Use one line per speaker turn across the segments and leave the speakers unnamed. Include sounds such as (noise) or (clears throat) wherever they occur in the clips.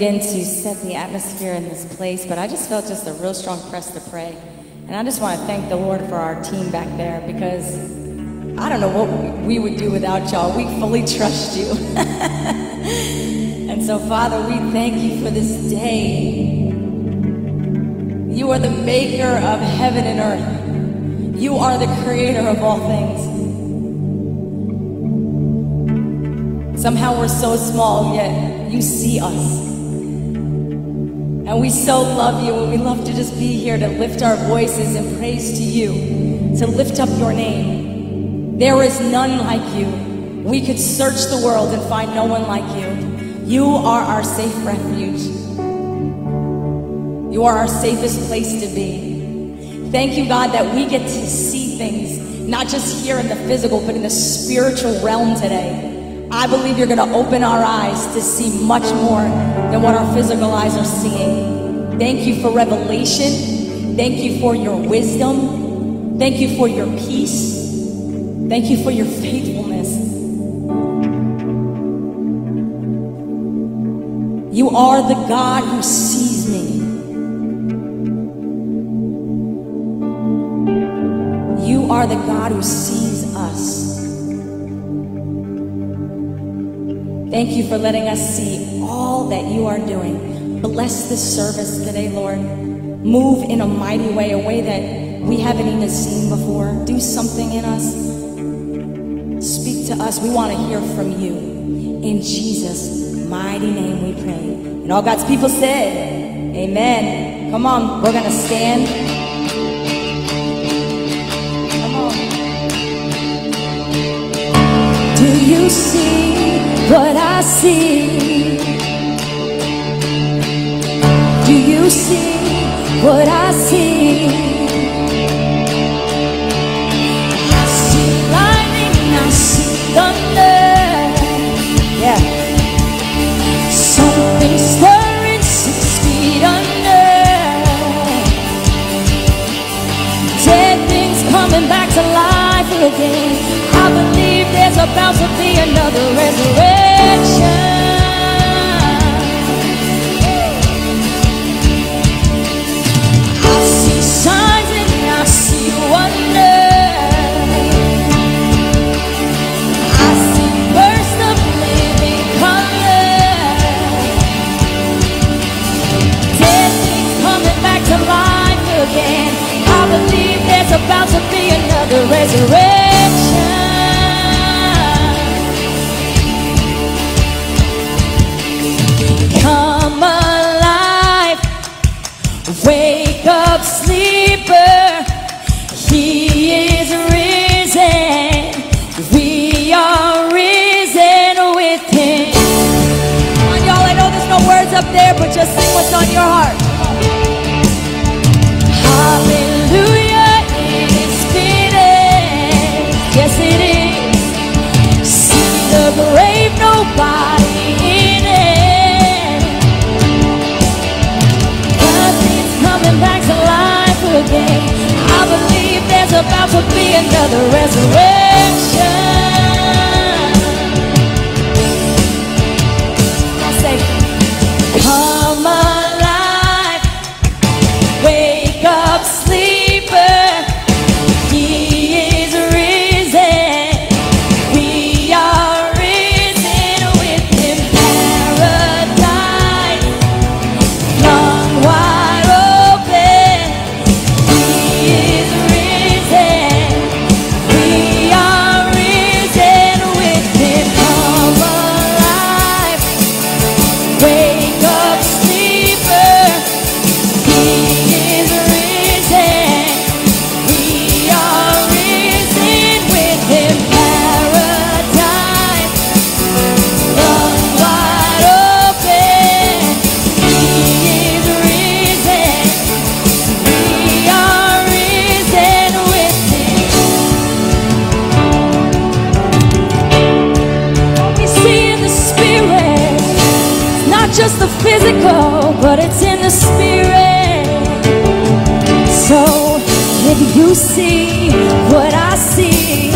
begin to set the atmosphere in this place, but I just felt just a real strong press to pray. And I just want to thank the Lord for our team back there because I don't know what we would do without y'all. We fully trust you. (laughs) and so, Father, we thank you for this day. You are the maker of heaven and earth. You are the creator of all things. Somehow we're so small, yet you see us. And we so love you, and we love to just be here to lift our voices in praise to you, to lift up your name. There is none like you. We could search the world and find no one like you. You are our safe refuge. You are our safest place to be. Thank you, God, that we get to see things, not just here in the physical, but in the spiritual realm today. I believe you're going to open our eyes to see much more than what our physical eyes are seeing. Thank you for revelation. Thank you for your wisdom. Thank you for your peace. Thank you for your faithfulness. You are the God who sees for letting us see all that you are doing. Bless this service today, Lord. Move in a mighty way, a way that we haven't even seen before. Do something in us. Speak to us. We want to hear from you. In Jesus' mighty name we pray. And all God's people said, Amen. Come on, we're going to stand. Come on. Do you? What I see? Do you see what I see? I see lightning, I see thunder. Yeah. Something stirring six feet under. Dead things coming back to life again. I believe there's about to be another resurrection. I see signs and I see wonders. I see bursts of living color. Dead things coming back to life again. I believe there's about to be another resurrection. There, but just sing what's on your heart. Hallelujah, it is. Yes, it is. See the grave, nobody in coming back to life again. I believe there's about to be another resurrection. Physical, but it's in the spirit. So if you see what I see,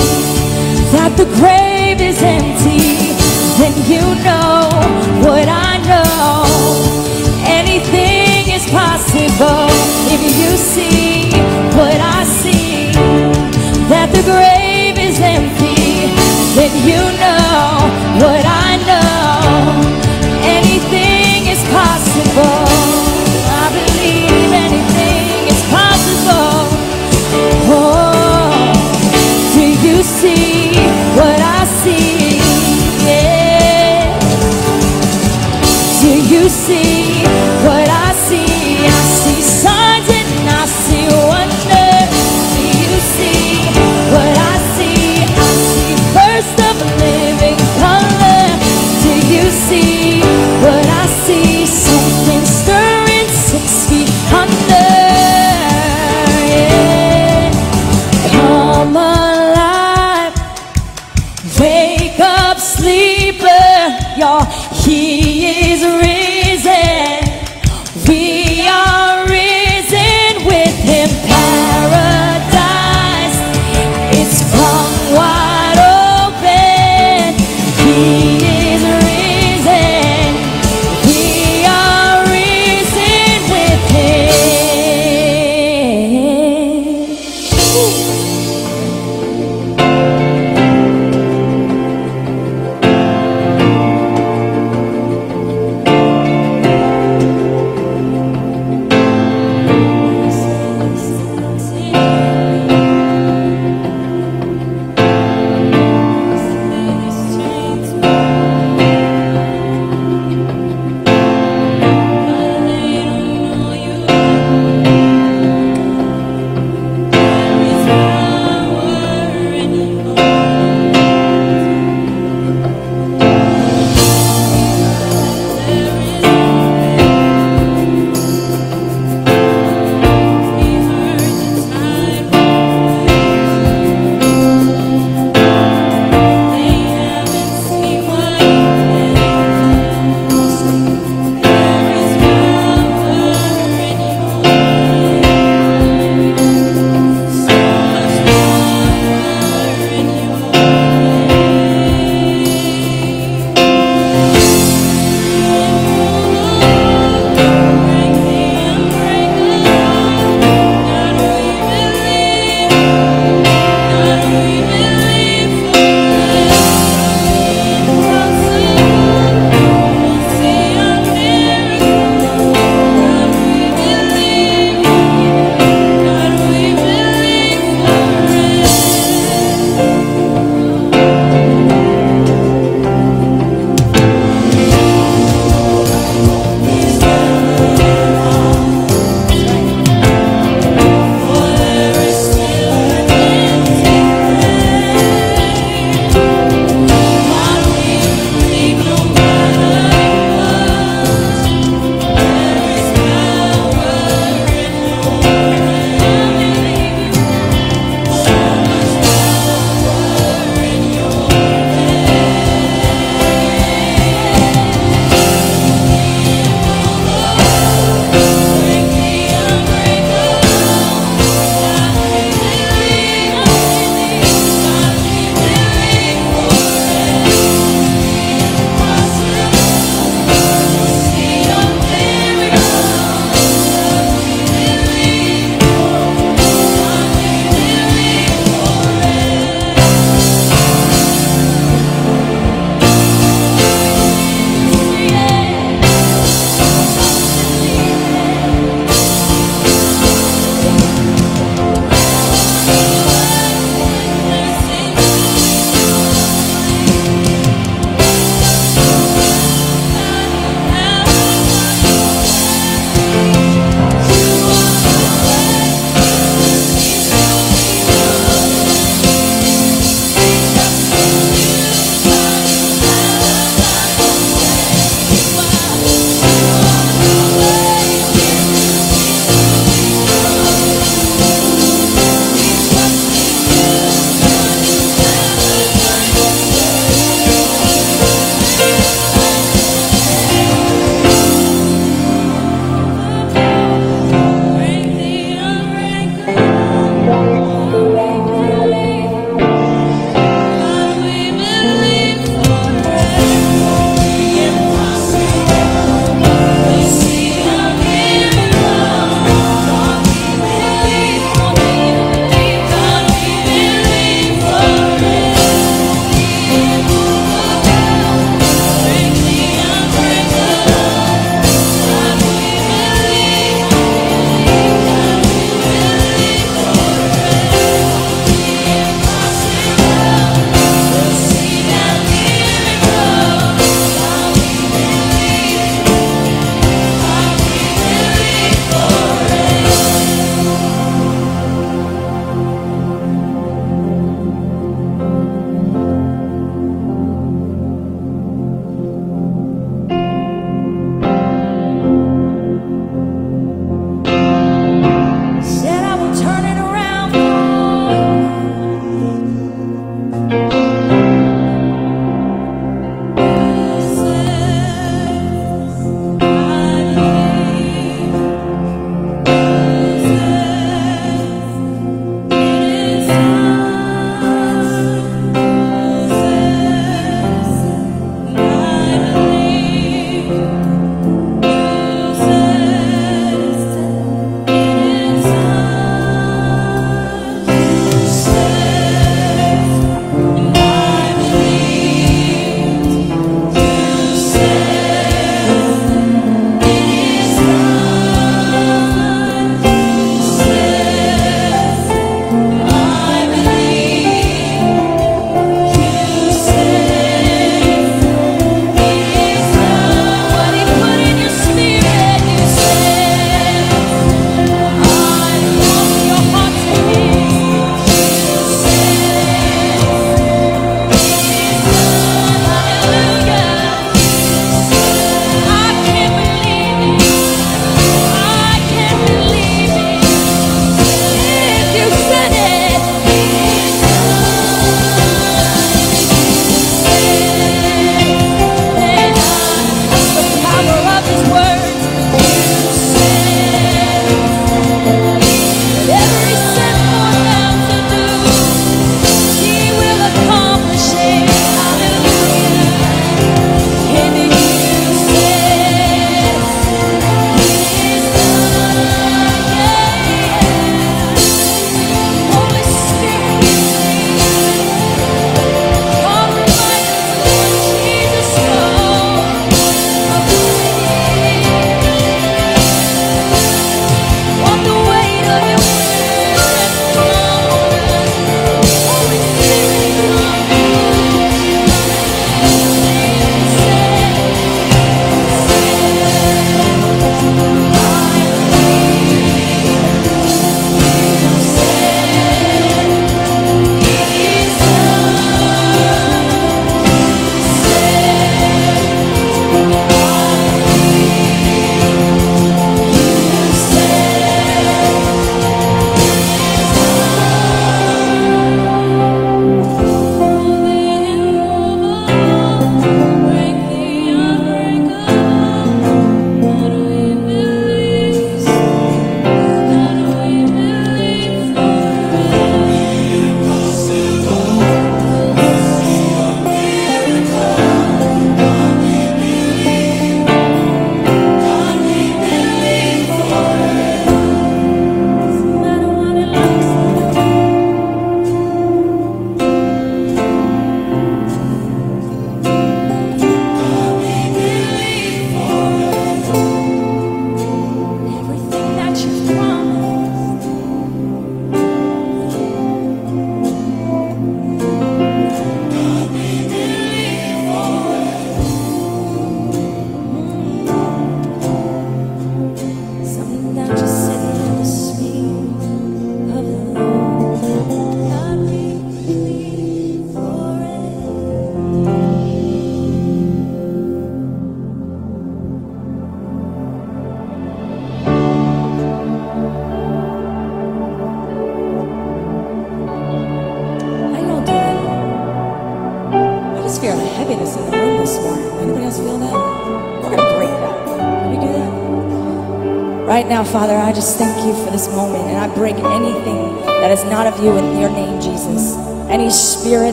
that the grave is empty, then you know what I know. Anything is possible if you see what I see. That the grave is empty, then you know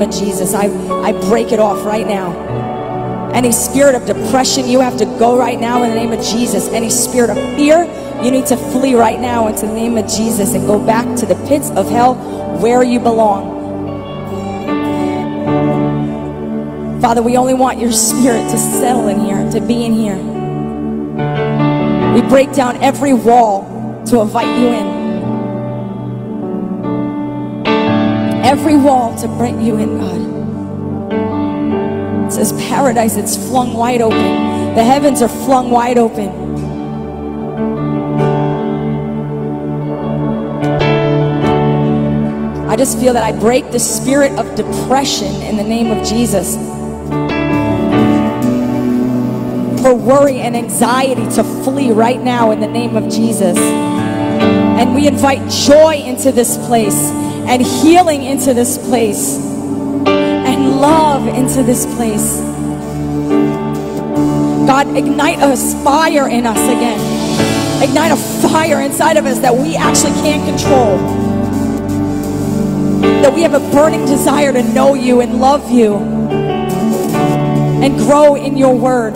name of Jesus, I, I break it off right now. Any spirit of depression, you have to go right now in the name of Jesus. Any spirit of fear, you need to flee right now into the name of Jesus and go back to the pits of hell where you belong. Father, we only want your spirit to settle in here, to be in here. We break down every wall to invite you in. Every wall to bring you in, God. It says paradise, it's flung wide open. The heavens are flung wide open. I just feel that I break the spirit of depression in the name of Jesus. for worry and anxiety to flee right now in the name of Jesus. And we invite joy into this place and healing into this place and love into this place. God, ignite a fire in us again. Ignite a fire inside of us that we actually can't control. That we have a burning desire to know you and love you and grow in your word.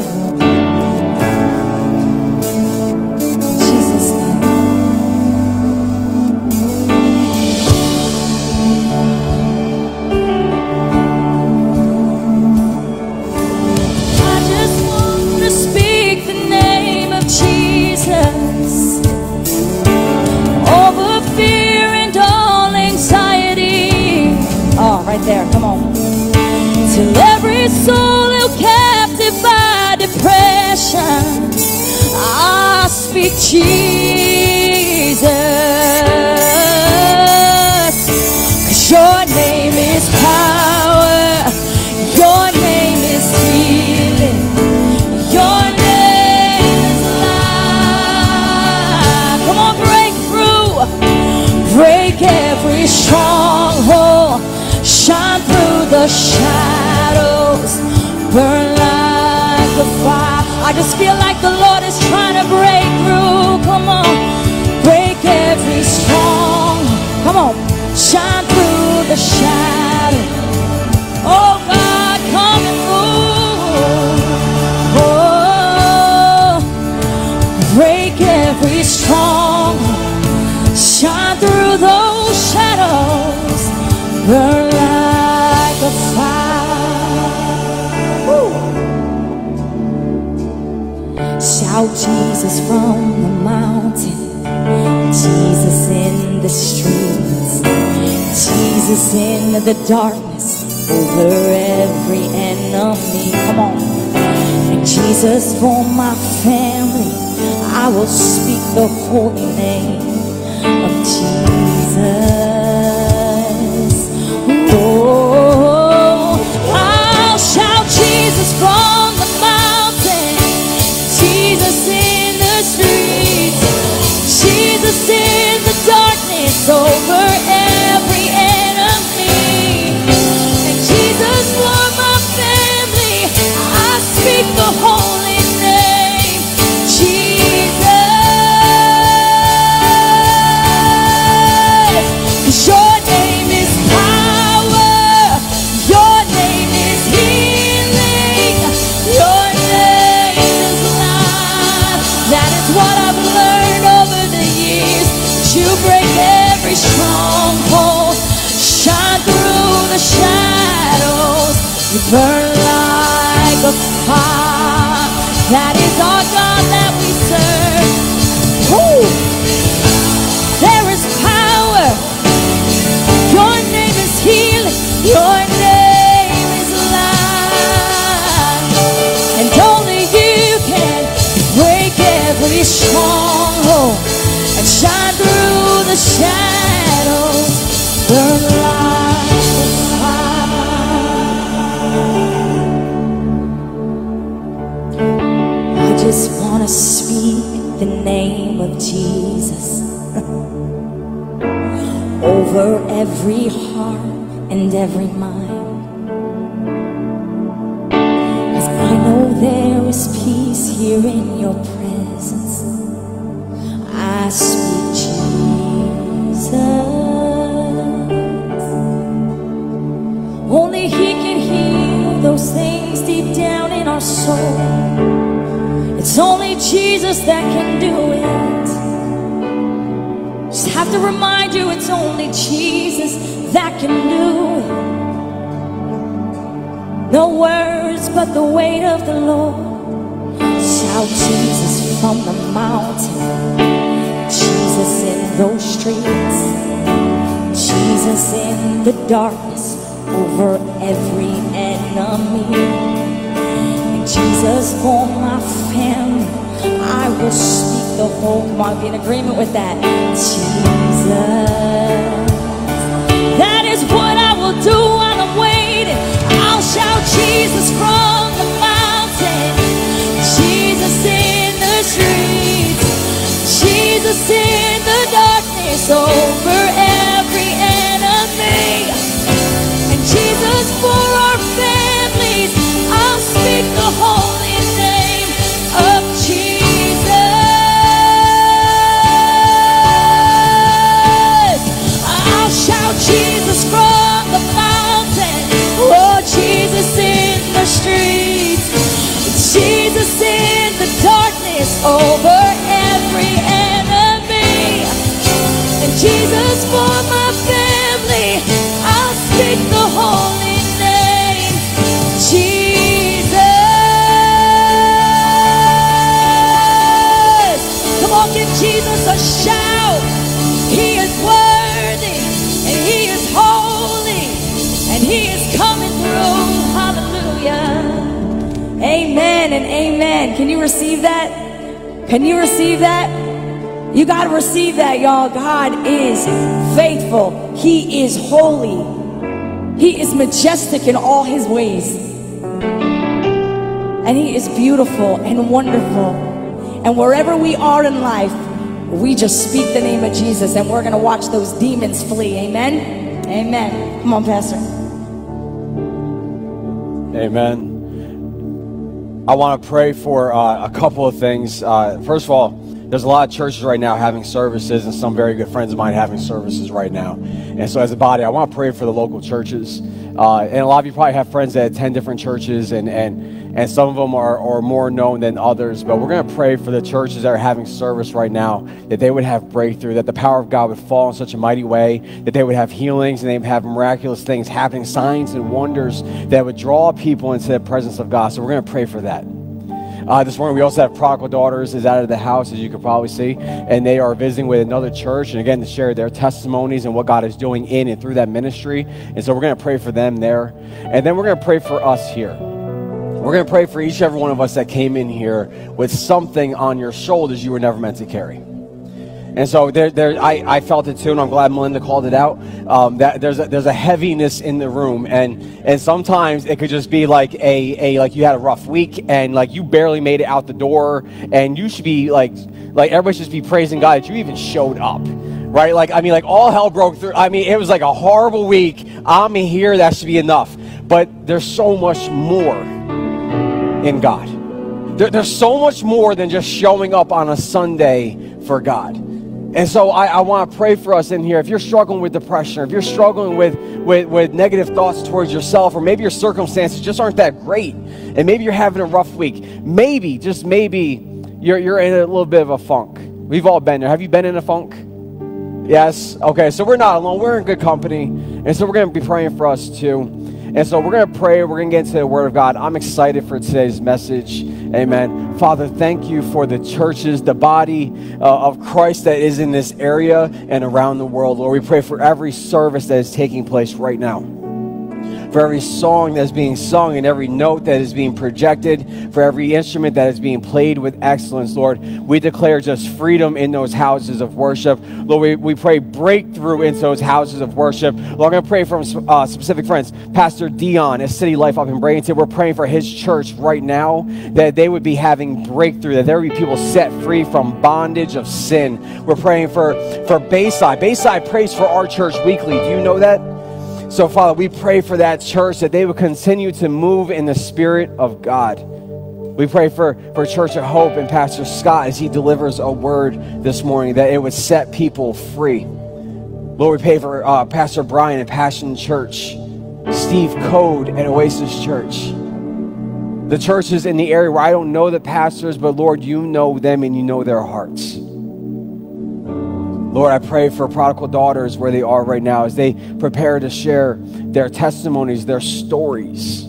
Jesus. Cause your name is power, your name is healing, your name is life. Come on, break through, break every stronghold shine through the shadows, burn like a fire. I just feel like the Come on, break every strong. Come on, shine through the shadow. Jesus from the mountain, Jesus in the streets, Jesus in the darkness over every enemy. Come on. And Jesus for my family, I will speak the holy name of Jesus. The shadows. Burn like fire. I just want to speak the name of Jesus (laughs) over every heart and every mind. I know there is peace here in your Jesus that can do it. Just have to remind you it's only Jesus that can do it. No words but the weight of the Lord. Shout Jesus from the mountain. Jesus in those streets. Jesus in the darkness over every enemy. Jesus for my family. Speak the whole. Come on, be in agreement with that. Jesus. That is what I will do while I'm waiting. I'll shout Jesus from the mountain. Jesus in the streets. Jesus in the darkness over every enemy. Holy. He is majestic in all his ways. And he is beautiful and wonderful. And wherever we are in life, we just speak the name of Jesus and we're going to watch those demons flee. Amen. Amen. Come on, Pastor.
Amen. I want to pray for uh, a couple of things. Uh, first of all, there's a lot of churches right now having services, and some very good friends of mine having services right now. And so, as a body, I want to pray for the local churches. Uh, and a lot of you probably have friends that attend different churches, and and and some of them are, are more known than others. But we're going to pray for the churches that are having service right now that they would have breakthrough, that the power of God would fall in such a mighty way, that they would have healings and they would have miraculous things happening, signs and wonders that would draw people into the presence of God. So we're going to pray for that. Uh, this morning, we also have Prodigal Daughters is out of the house, as you can probably see, and they are visiting with another church, and again, to share their testimonies and what God is doing in and through that ministry. And so we're going to pray for them there. And then we're going to pray for us here. We're going to pray for each and every one of us that came in here with something on your shoulders you were never meant to carry. And so there, there, I, I felt it too, and I'm glad Melinda called it out. Um, that there's a, there's a heaviness in the room, and and sometimes it could just be like a, a like you had a rough week, and like you barely made it out the door, and you should be like like everybody should be praising God that you even showed up, right? Like I mean, like all hell broke through. I mean, it was like a horrible week. I'm here. That should be enough. But there's so much more in God. There, there's so much more than just showing up on a Sunday for God. And so I, I want to pray for us in here. If you're struggling with depression, or if you're struggling with, with, with negative thoughts towards yourself, or maybe your circumstances just aren't that great, and maybe you're having a rough week, maybe, just maybe, you're, you're in a little bit of a funk. We've all been there. Have you been in a funk? Yes? Okay, so we're not alone. We're in good company. And so we're going to be praying for us too. And so we're going to pray. We're going to get into the Word of God. I'm excited for today's message. Amen. Father, thank you for the churches, the body uh, of Christ that is in this area and around the world. Lord, we pray for every service that is taking place right now for every song that's being sung and every note that is being projected, for every instrument that is being played with excellence, Lord. We declare just freedom in those houses of worship. Lord, we, we pray breakthrough into those houses of worship. Lord, I'm going to pray for uh, specific friends. Pastor Dion at City Life up in Bradenton, we're praying for his church right now that they would be having breakthrough, that there would be people set free from bondage of sin. We're praying for, for Bayside. Bayside prays for our church weekly. Do you know that? So, Father, we pray for that church that they would continue to move in the Spirit of God. We pray for, for Church of Hope and Pastor Scott as he delivers a word this morning that it would set people free. Lord, we pray for uh, Pastor Brian at Passion Church, Steve Code at Oasis Church. The churches in the area where I don't know the pastors, but Lord, you know them and you know their hearts. Lord, I pray for prodigal daughters where they are right now as they prepare to share their testimonies, their stories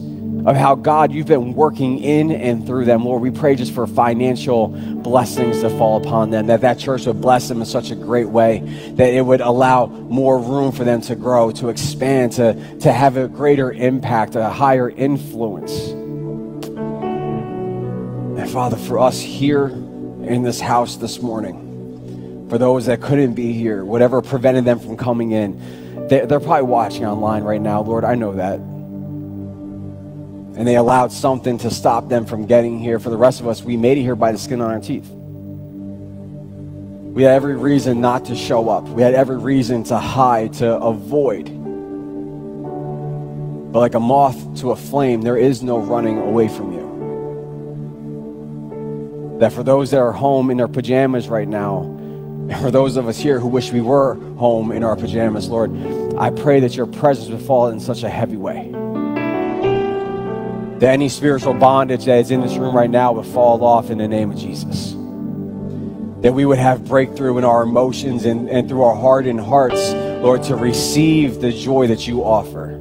of how God, you've been working in and through them. Lord, we pray just for financial blessings to fall upon them, that that church would bless them in such a great way, that it would allow more room for them to grow, to expand, to, to have a greater impact, a higher influence. And Father, for us here in this house this morning, for those that couldn't be here, whatever prevented them from coming in, they're, they're probably watching online right now. Lord, I know that and they allowed something to stop them from getting here. For the rest of us, we made it here by the skin on our teeth. We had every reason not to show up. We had every reason to hide, to avoid. But like a moth to a flame, there is no running away from you. That for those that are home in their pajamas right now, (laughs) for those of us here who wish we were home in our pajamas, Lord, I pray that your presence would fall in such a heavy way that any spiritual bondage that is in this room right now would fall off in the name of Jesus. That we would have breakthrough in our emotions and, and through our hardened hearts, Lord, to receive the joy that you offer.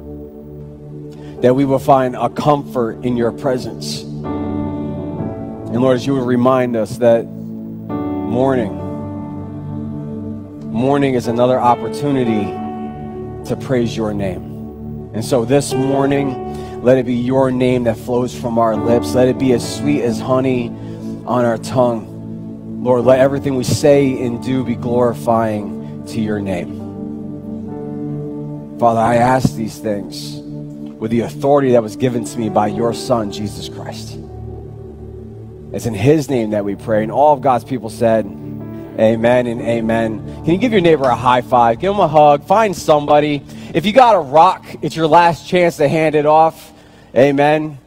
That we will find a comfort in your presence. And Lord, as you would remind us that morning, morning is another opportunity to praise your name. And so this morning, let it be your name that flows from our lips. Let it be as sweet as honey on our tongue. Lord, let everything we say and do be glorifying to your name. Father, I ask these things with the authority that was given to me by your Son, Jesus Christ. It's in his name that we pray. And all of God's people said, Amen and amen. Can you give your neighbor a high five? Give him a hug. Find somebody. If you got a rock, it's your last chance to hand it off. Amen.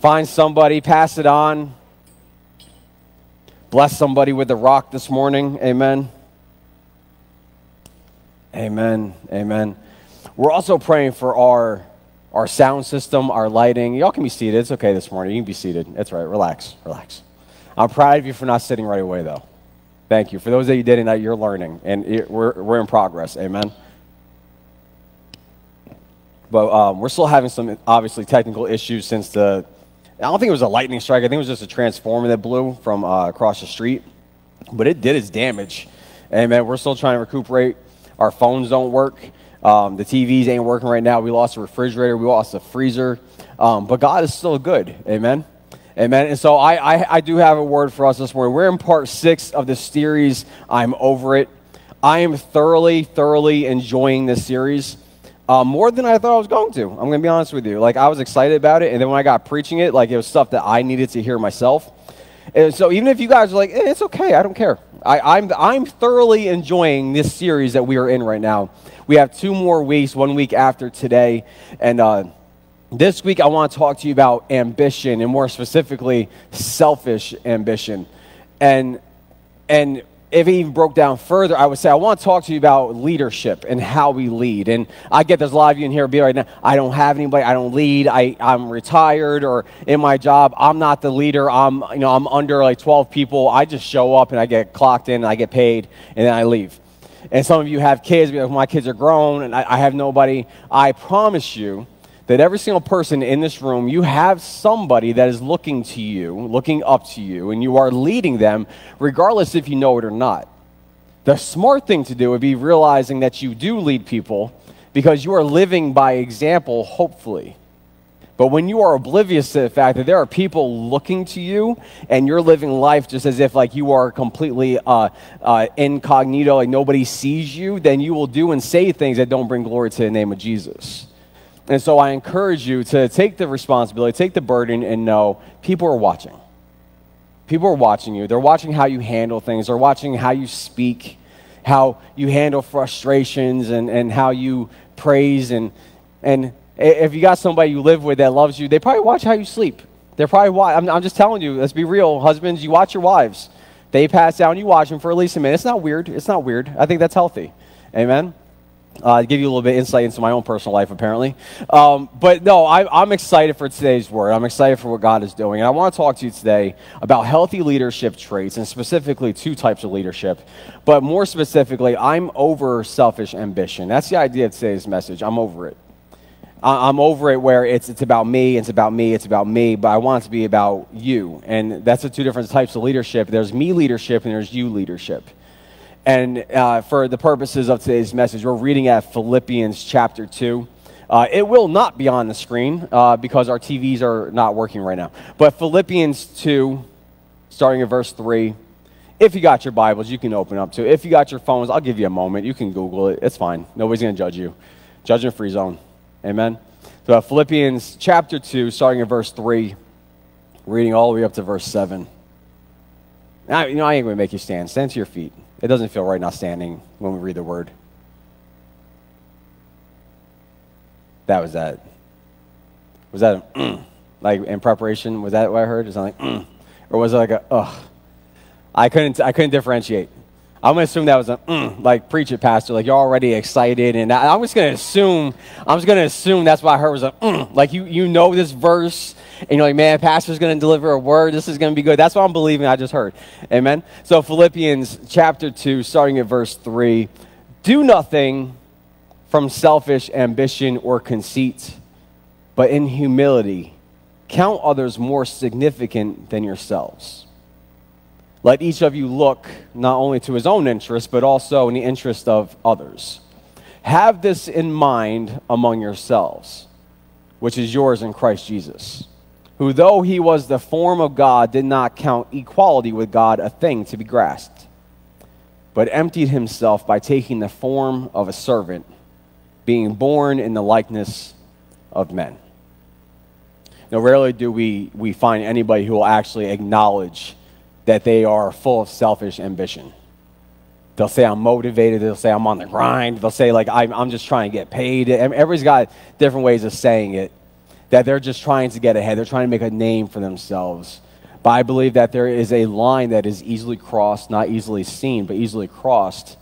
Find somebody, pass it on. Bless somebody with a rock this morning. Amen. Amen. Amen. We're also praying for our our sound system, our lighting. Y'all can be seated. It's okay this morning. You can be seated. That's right. Relax. Relax. I'm proud of you for not sitting right away, though. Thank you. For those that you didn't, you're learning, and we're, we're in progress. Amen. But um, we're still having some obviously technical issues since the. I don't think it was a lightning strike. I think it was just a transformer that blew from uh, across the street. But it did its damage. And man, we're still trying to recuperate. Our phones don't work. Um, the TVs ain't working right now. We lost a refrigerator. We lost a freezer. Um, but God is still good. Amen. Amen. And so I, I, I do have a word for us this morning. We're in part six of this series. I'm over it. I am thoroughly, thoroughly enjoying this series uh, more than I thought I was going to. I'm going to be honest with you. Like, I was excited about it, and then when I got preaching it, like, it was stuff that I needed to hear myself. And so, even if you guys are like, eh, it's okay, I don't care. I, I'm, I'm thoroughly enjoying this series that we are in right now. We have two more weeks, one week after today. And uh, this week, I want to talk to you about ambition, and more specifically, selfish ambition. And, and if it even broke down further, I would say I want to talk to you about leadership and how we lead. And I get there's a lot of you in here be right now. I don't have anybody. I don't lead. I, I'm retired or in my job. I'm not the leader. I'm you know I'm under like 12 people. I just show up and I get clocked in and I get paid and then I leave. And some of you have kids. My kids are grown and I, I have nobody. I promise you that every single person in this room, you have somebody that is looking to you, looking up to you, and you are leading them, regardless if you know it or not. The smart thing to do would be realizing that you do lead people because you are living by example, hopefully. But when you are oblivious to the fact that there are people looking to you and you're living life just as if like you are completely uh, uh, incognito, like nobody sees you, then you will do and say things that don't bring glory to the name of Jesus. And so I encourage you to take the responsibility, take the burden, and know people are watching. People are watching you. They're watching how you handle things, they're watching how you speak, how you handle frustrations, and, and how you praise. And, and if you got somebody you live with that loves you, they probably watch how you sleep. They're probably, I'm, I'm just telling you, let's be real. Husbands, you watch your wives. They pass down, you watch them for at least a minute. It's not weird. It's not weird. I think that's healthy. Amen. Uh, give you a little bit insight into my own personal life, apparently. Um, but no, I, am excited for today's word. I'm excited for what God is doing. And I want to talk to you today about healthy leadership traits, and specifically two types of leadership. But more specifically, I'm over selfish ambition. That's the idea of today's message. I'm over it. I'm over it where it's, it's about me, it's about me, it's about me, but I want it to be about you. And that's the two different types of leadership. There's me leadership and there's you leadership. And uh, for the purposes of today's message, we're reading at Philippians chapter 2. Uh, it will not be on the screen uh, because our TVs are not working right now. But Philippians 2, starting at verse 3. If you got your Bibles, you can open up to. If you got your phones, I'll give you a moment. You can Google it. It's fine. Nobody's going to judge you. Judgment free zone. Amen. So Philippians chapter 2, starting at verse 3, reading all the way up to verse 7. Now, you know, I ain't going to make you stand. Stand to your feet. It doesn't feel right not standing when we read the word. That was that. Was that mm, (clears throat) like in preparation? Was that what I heard? Is like, mm, (clears throat) or was it like a ugh? I couldn't. I couldn't differentiate. I'm gonna assume that was a mm, (clears throat) like preach it, pastor. Like you're already excited, and I, am just gonna assume. I'm just gonna assume that's what I heard was a mm, like you you know this verse, and you're like, man, pastor's going to deliver a word. This is going to be good. That's what I'm believing. I just heard. Amen. So, Philippians chapter 2, starting at verse 3 Do nothing from selfish ambition or conceit, but in humility, count others more significant than yourselves. Let each of you look not only to his own interest, but also in the interest of others. Have this in mind among yourselves, which is yours in Christ Jesus who, though he was the form of God, did not count equality with God a thing to be grasped, but emptied himself by taking the form of a servant, being born in the likeness of men. Now, rarely do we, we find anybody who will actually acknowledge that they are full of selfish ambition. They'll say, I'm motivated. They'll say, I'm on the grind. They'll say, like, I'm, I'm just trying to get paid. Everybody's got different ways of saying it that they're just trying to get ahead. They're trying to make a name for themselves. But I believe that there is a line that is easily crossed, not easily seen, but easily crossed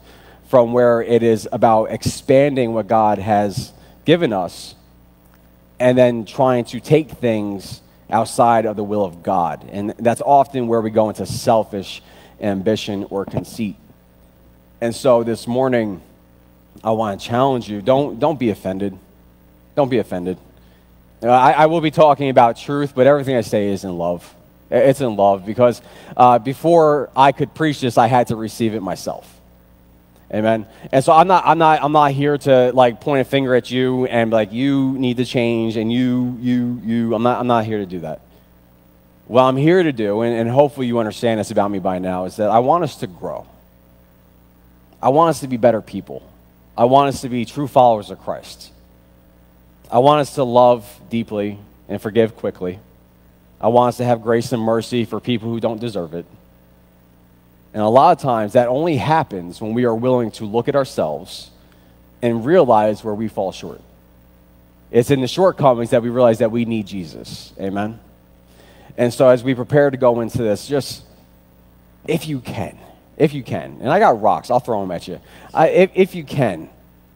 from where it is about expanding what God has given us and then trying to take things outside of the will of God. And that's often where we go into selfish ambition or conceit. And so this morning, I want to challenge you don't, don't be offended. Don't be offended. Uh, I, I, will be talking about truth, but everything I say is in love. It's in love because uh, before I could preach this, I had to receive it myself. Amen. And so I'm not, I'm not, I'm not here to like point a finger at you and like you need to change and you, you, you. I'm not, I'm not here to do that. What I'm here to do, and, and hopefully you understand this about me by now, is that I want us to grow. I want us to be better people. I want us to be true followers of Christ. I want us to love deeply and forgive quickly. I want us to have grace and mercy for people who don't deserve it. And a lot of times that only happens when we are willing to look at ourselves and realize where we fall short. It's in the shortcomings that we realize that we need Jesus. Amen. And so as we prepare to go into this, just if you can, if you can, and I got rocks, I'll throw them at you. I, if, if you can,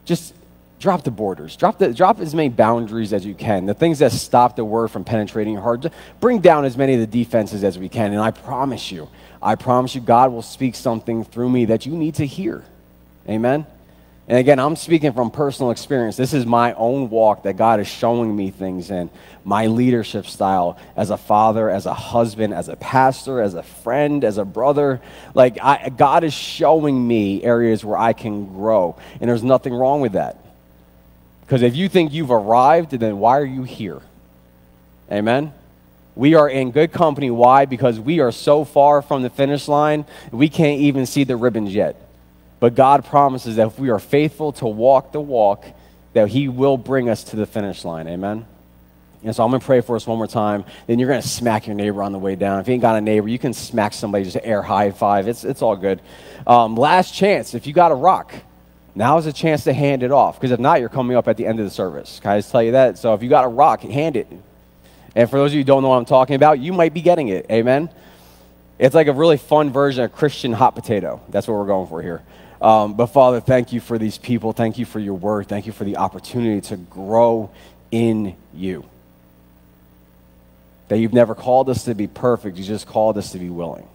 just drop the borders. Drop the drop as many boundaries as you can. The things that stop the word from penetrating your heart bring down as many of the defenses as we can. And i promise you i promise you god will speak something through me that you need to hear. Amen? And again i'm speaking from personal experience. This is my own walk that god is showing me things in. My leadership style as a father as a husband as a pastor as a friend as a brother. Like I, god is showing me areas where i can grow. And there's nothing wrong with that because if you think you've arrived, then why are you here? Amen? We are in good company. Why? Because we are so far from the finish line, we can't even see the ribbons yet. But God promises that if we are faithful to walk the walk, that He will bring us to the finish line. Amen? And so I'm going to pray for us one more time. Then you're going to smack your neighbor on the way down. If you ain't got a neighbor, you can smack somebody, just air high five. It's, it's all good. Um, last chance. If you got a rock, now is a chance to hand it off because if not, you're coming up at the end of the service. Can I just tell you that? So if you got a rock, hand it. And for those of you who don't know what I'm talking about, you might be getting it. Amen? It's like a really fun version of Christian hot potato. That's what we're going for here. Um, but Father, thank you for these people. Thank you for your word. Thank you for the opportunity to grow in you. That you've never called us to be perfect, you just called us to be willing.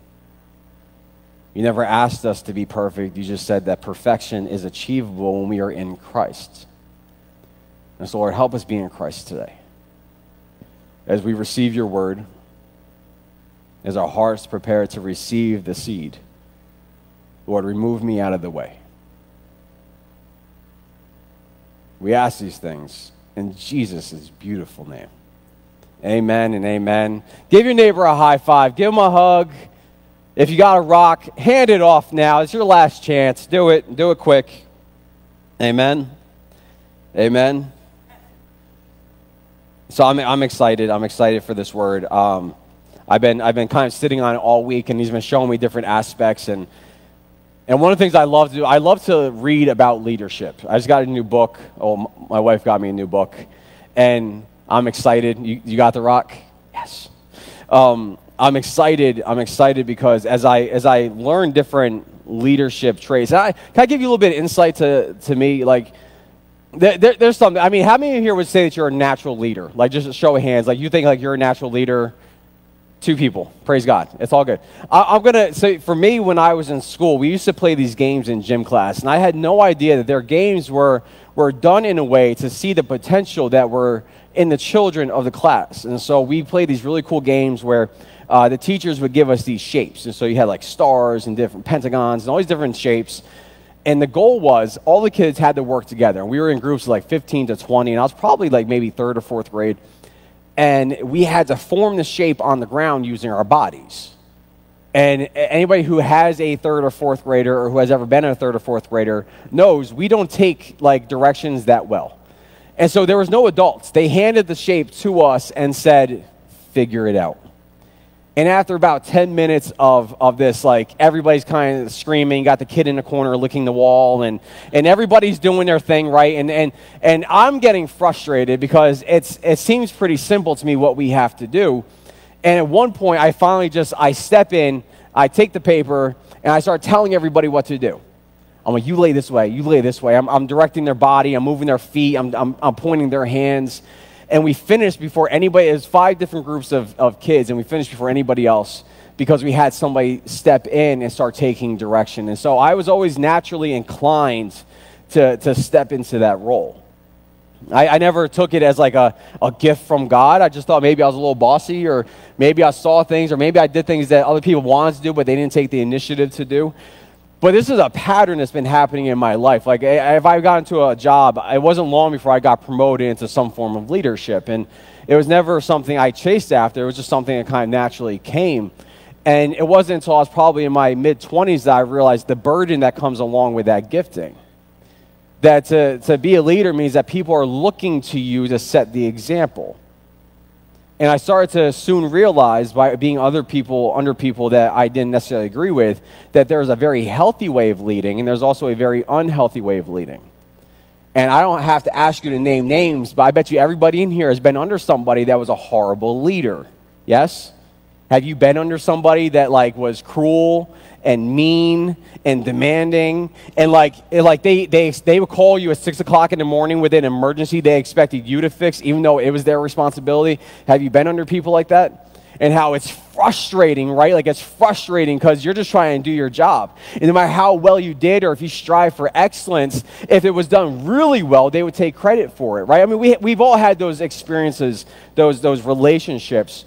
You never asked us to be perfect, you just said that perfection is achievable when we are in Christ. And so, Lord, help us be in Christ today. As we receive your word, as our hearts prepare to receive the seed, Lord, remove me out of the way. We ask these things in Jesus' beautiful name. Amen and amen. Give your neighbor a high five, give him a hug. If you got a rock, hand it off now. It's your last chance. Do it. Do it quick. Amen. Amen. So I'm, I'm excited. I'm excited for this word. Um, I've been, I've been kind of sitting on it all week, and he's been showing me different aspects. And, and one of the things I love to do, I love to read about leadership. I just got a new book. Oh, my wife got me a new book. And I'm excited. You, you got the rock? Yes. Um, I'm excited. I'm excited because as I, as I learn different leadership traits, I, can I give you a little bit of insight to, to me? Like, there, there's something. I mean, how many of you here would say that you're a natural leader? Like, just show of hands. Like, you think like you're a natural leader? Two people. Praise God. It's all good. I, am to say, for me, when I was in school, we used to play these games in gym class, and I had no idea that their games were, were done in a way to see the potential that were in the children of the class. And so we played these really cool games where uh, the teachers would give us these shapes. And so you had like stars and different pentagons and all these different shapes. And the goal was all the kids had to work together. And we were in groups of like 15 to 20, and I was probably like maybe third or fourth grade and we had to form the shape on the ground using our bodies. And anybody who has a third or fourth grader or who has ever been a third or fourth grader knows we don't take like directions that well. And so there was no adults. They handed the shape to us and said, figure it out. And after about 10 minutes of, of this, like everybody's kind of screaming, got the kid in the corner licking the wall, and, and everybody's doing their thing, right? And, and, and I'm getting frustrated because it's, it seems pretty simple to me what we have to do. And at one point, I finally just, I step in, I take the paper, and I start telling everybody what to do. I'm like, you lay this way, you lay this way. I'm, I'm directing their body, I'm moving their feet, I'm, I'm, I'm pointing their hands and we finished before anybody, it was five different groups of, of kids, and we finished before anybody else because we had somebody step in and start taking direction. And so I was always naturally inclined to, to step into that role. I, I, never took it as like a, a gift from God. I just thought maybe I was a little bossy, or maybe I saw things, or maybe I did things that other people wanted to do, but they didn't take the initiative to do. But this is a pattern that's been happening in my life. Like, if I got into a job, it wasn't long before I got promoted into some form of leadership. And it was never something I chased after, it was just something that kind of naturally came. And it wasn't until I was probably in my mid 20s that I realized the burden that comes along with that gifting. That to, to be a leader means that people are looking to you to set the example. And I started to soon realize by being other people under people that I didn't necessarily agree with that there's a very healthy way of leading and there's also a very unhealthy way of leading. And I don't have to ask you to name names, but I bet you everybody in here has been under somebody that was a horrible leader. Yes? Have you been under somebody that like was cruel and mean and demanding and like like they they they would call you at six o'clock in the morning with an emergency they expected you to fix even though it was their responsibility? Have you been under people like that? And how it's frustrating, right? Like it's frustrating because you're just trying to do your job. And no matter how well you did or if you strive for excellence, if it was done really well, they would take credit for it, right? I mean, we, we've all had those experiences, those, those relationships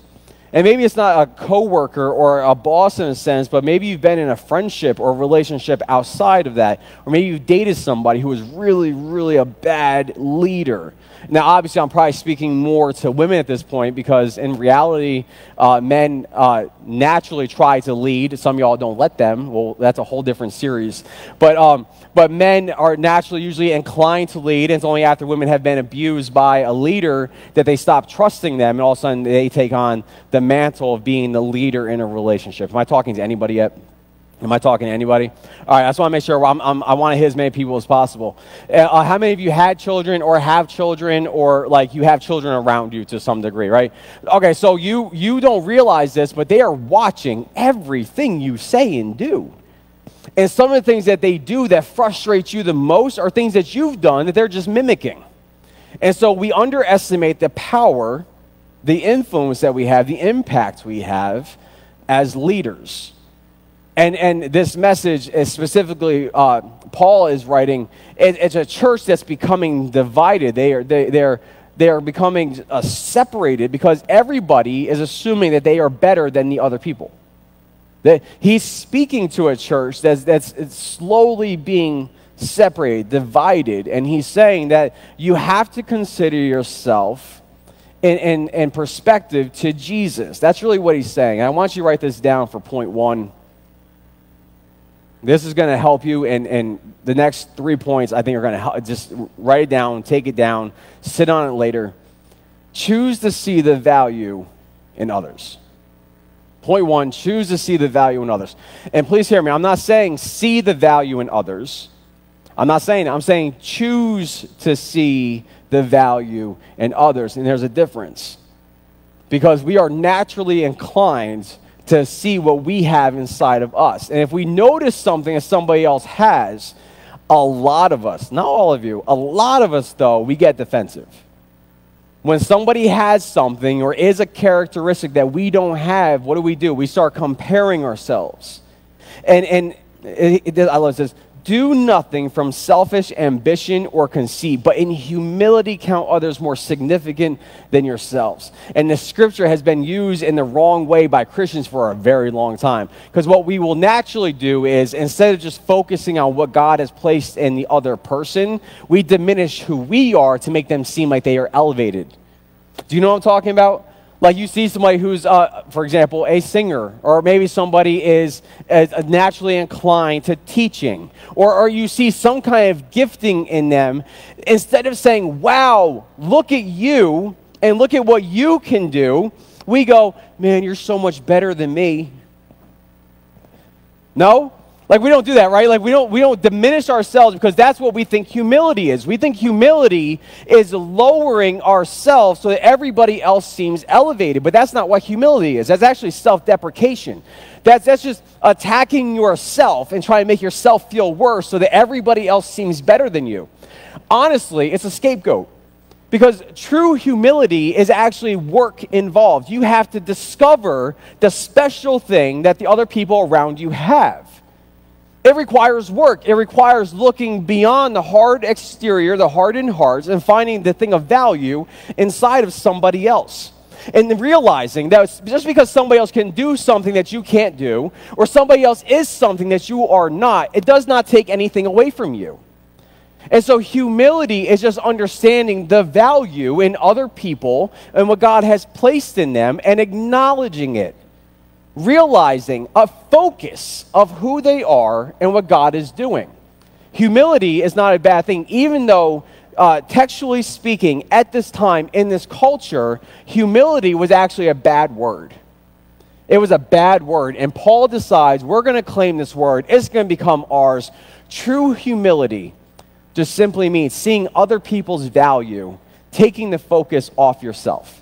and maybe it's not a coworker or a boss in a sense, but maybe you've been in a friendship or a relationship outside of that. Or maybe you've dated somebody who was really, really a bad leader. Now, obviously, I'm probably speaking more to women at this point because in reality, uh, men uh, naturally try to lead. Some y'all don't let them. Well, that's a whole different series. But, um, but men are naturally usually inclined to lead. And it's only after women have been abused by a leader that they stop trusting them. And all of a sudden, they take on the mantle of being the leader in a relationship. Am I talking to anybody yet? Am I talking to anybody? All right, I just want to make sure I'm, I'm, i want to hit as many people as possible. Uh, uh, how many of you had children or have children or like you have children around you to some degree, right? Okay, so you, you don't realize this, but they are watching everything you say and do. And some of the things that they do that frustrate you the most are things that you've done that they're just mimicking. And so we underestimate the power, the influence that we have, the impact we have as leaders. And, and this message is specifically, uh, Paul is writing, it, it's a church that's becoming divided. They are, they, they're, they are becoming uh, separated because everybody is assuming that they are better than the other people. That he's speaking to a church that's, that's slowly being separated, divided, and he's saying that you have to consider yourself in, in, in perspective to Jesus. That's really what he's saying. And I want you to write this down for point one this is going to help you, and, and the next three points I think are going to help. Just write it down, take it down, sit on it later. Choose to see the value in others. Point one, choose to see the value in others. And please hear me, I'm not saying see the value in others. I'm not saying I'm saying choose to see the value in others. And there's a difference. Because we are naturally inclined to see what we have inside of us. And if we notice something that somebody else has, a lot of us, not all of you, a lot of us, though, we get defensive. When somebody has something or is a characteristic that we don't have, what do we do? We start comparing ourselves. And, and it, it, I love this do nothing from selfish ambition or conceit, but in humility count others more significant than yourselves. And the scripture has been used in the wrong way by Christians for a very long time. Because what we will naturally do is instead of just focusing on what God has placed in the other person, we diminish who we are to make them seem like they are elevated. Do you know what I'm talking about? Like you see somebody who's, uh, for example, a singer, or maybe somebody is uh, naturally inclined to teaching, or, or you see some kind of gifting in them. Instead of saying, wow, look at you and look at what you can do, we go, man, you're so much better than me. No? Like we don't do that, right? Like we don't we don't diminish ourselves because that's what we think humility is. We think humility is lowering ourselves so that everybody else seems elevated, but that's not what humility is. That's actually self-deprecation. That's that's just attacking yourself and trying to make yourself feel worse so that everybody else seems better than you. Honestly, it's a scapegoat. Because true humility is actually work involved. You have to discover the special thing that the other people around you have. It requires work. It requires looking beyond the hard exterior, the hardened hearts, and finding the thing of value inside of somebody else. And realizing that just because somebody else can do something that you can't do, or somebody else is something that you are not, it does not take anything away from you. And so, humility is just understanding the value in other people and what God has placed in them and acknowledging it realizing a focus of who they are and what God is doing. Humility is not a bad thing, even though, uh, textually speaking, at this time in this culture, humility was actually a bad word. It was a bad word. And Paul decides we're going to claim this word, it's going to become ours. True humility just simply means seeing other people's value, taking the focus off yourself.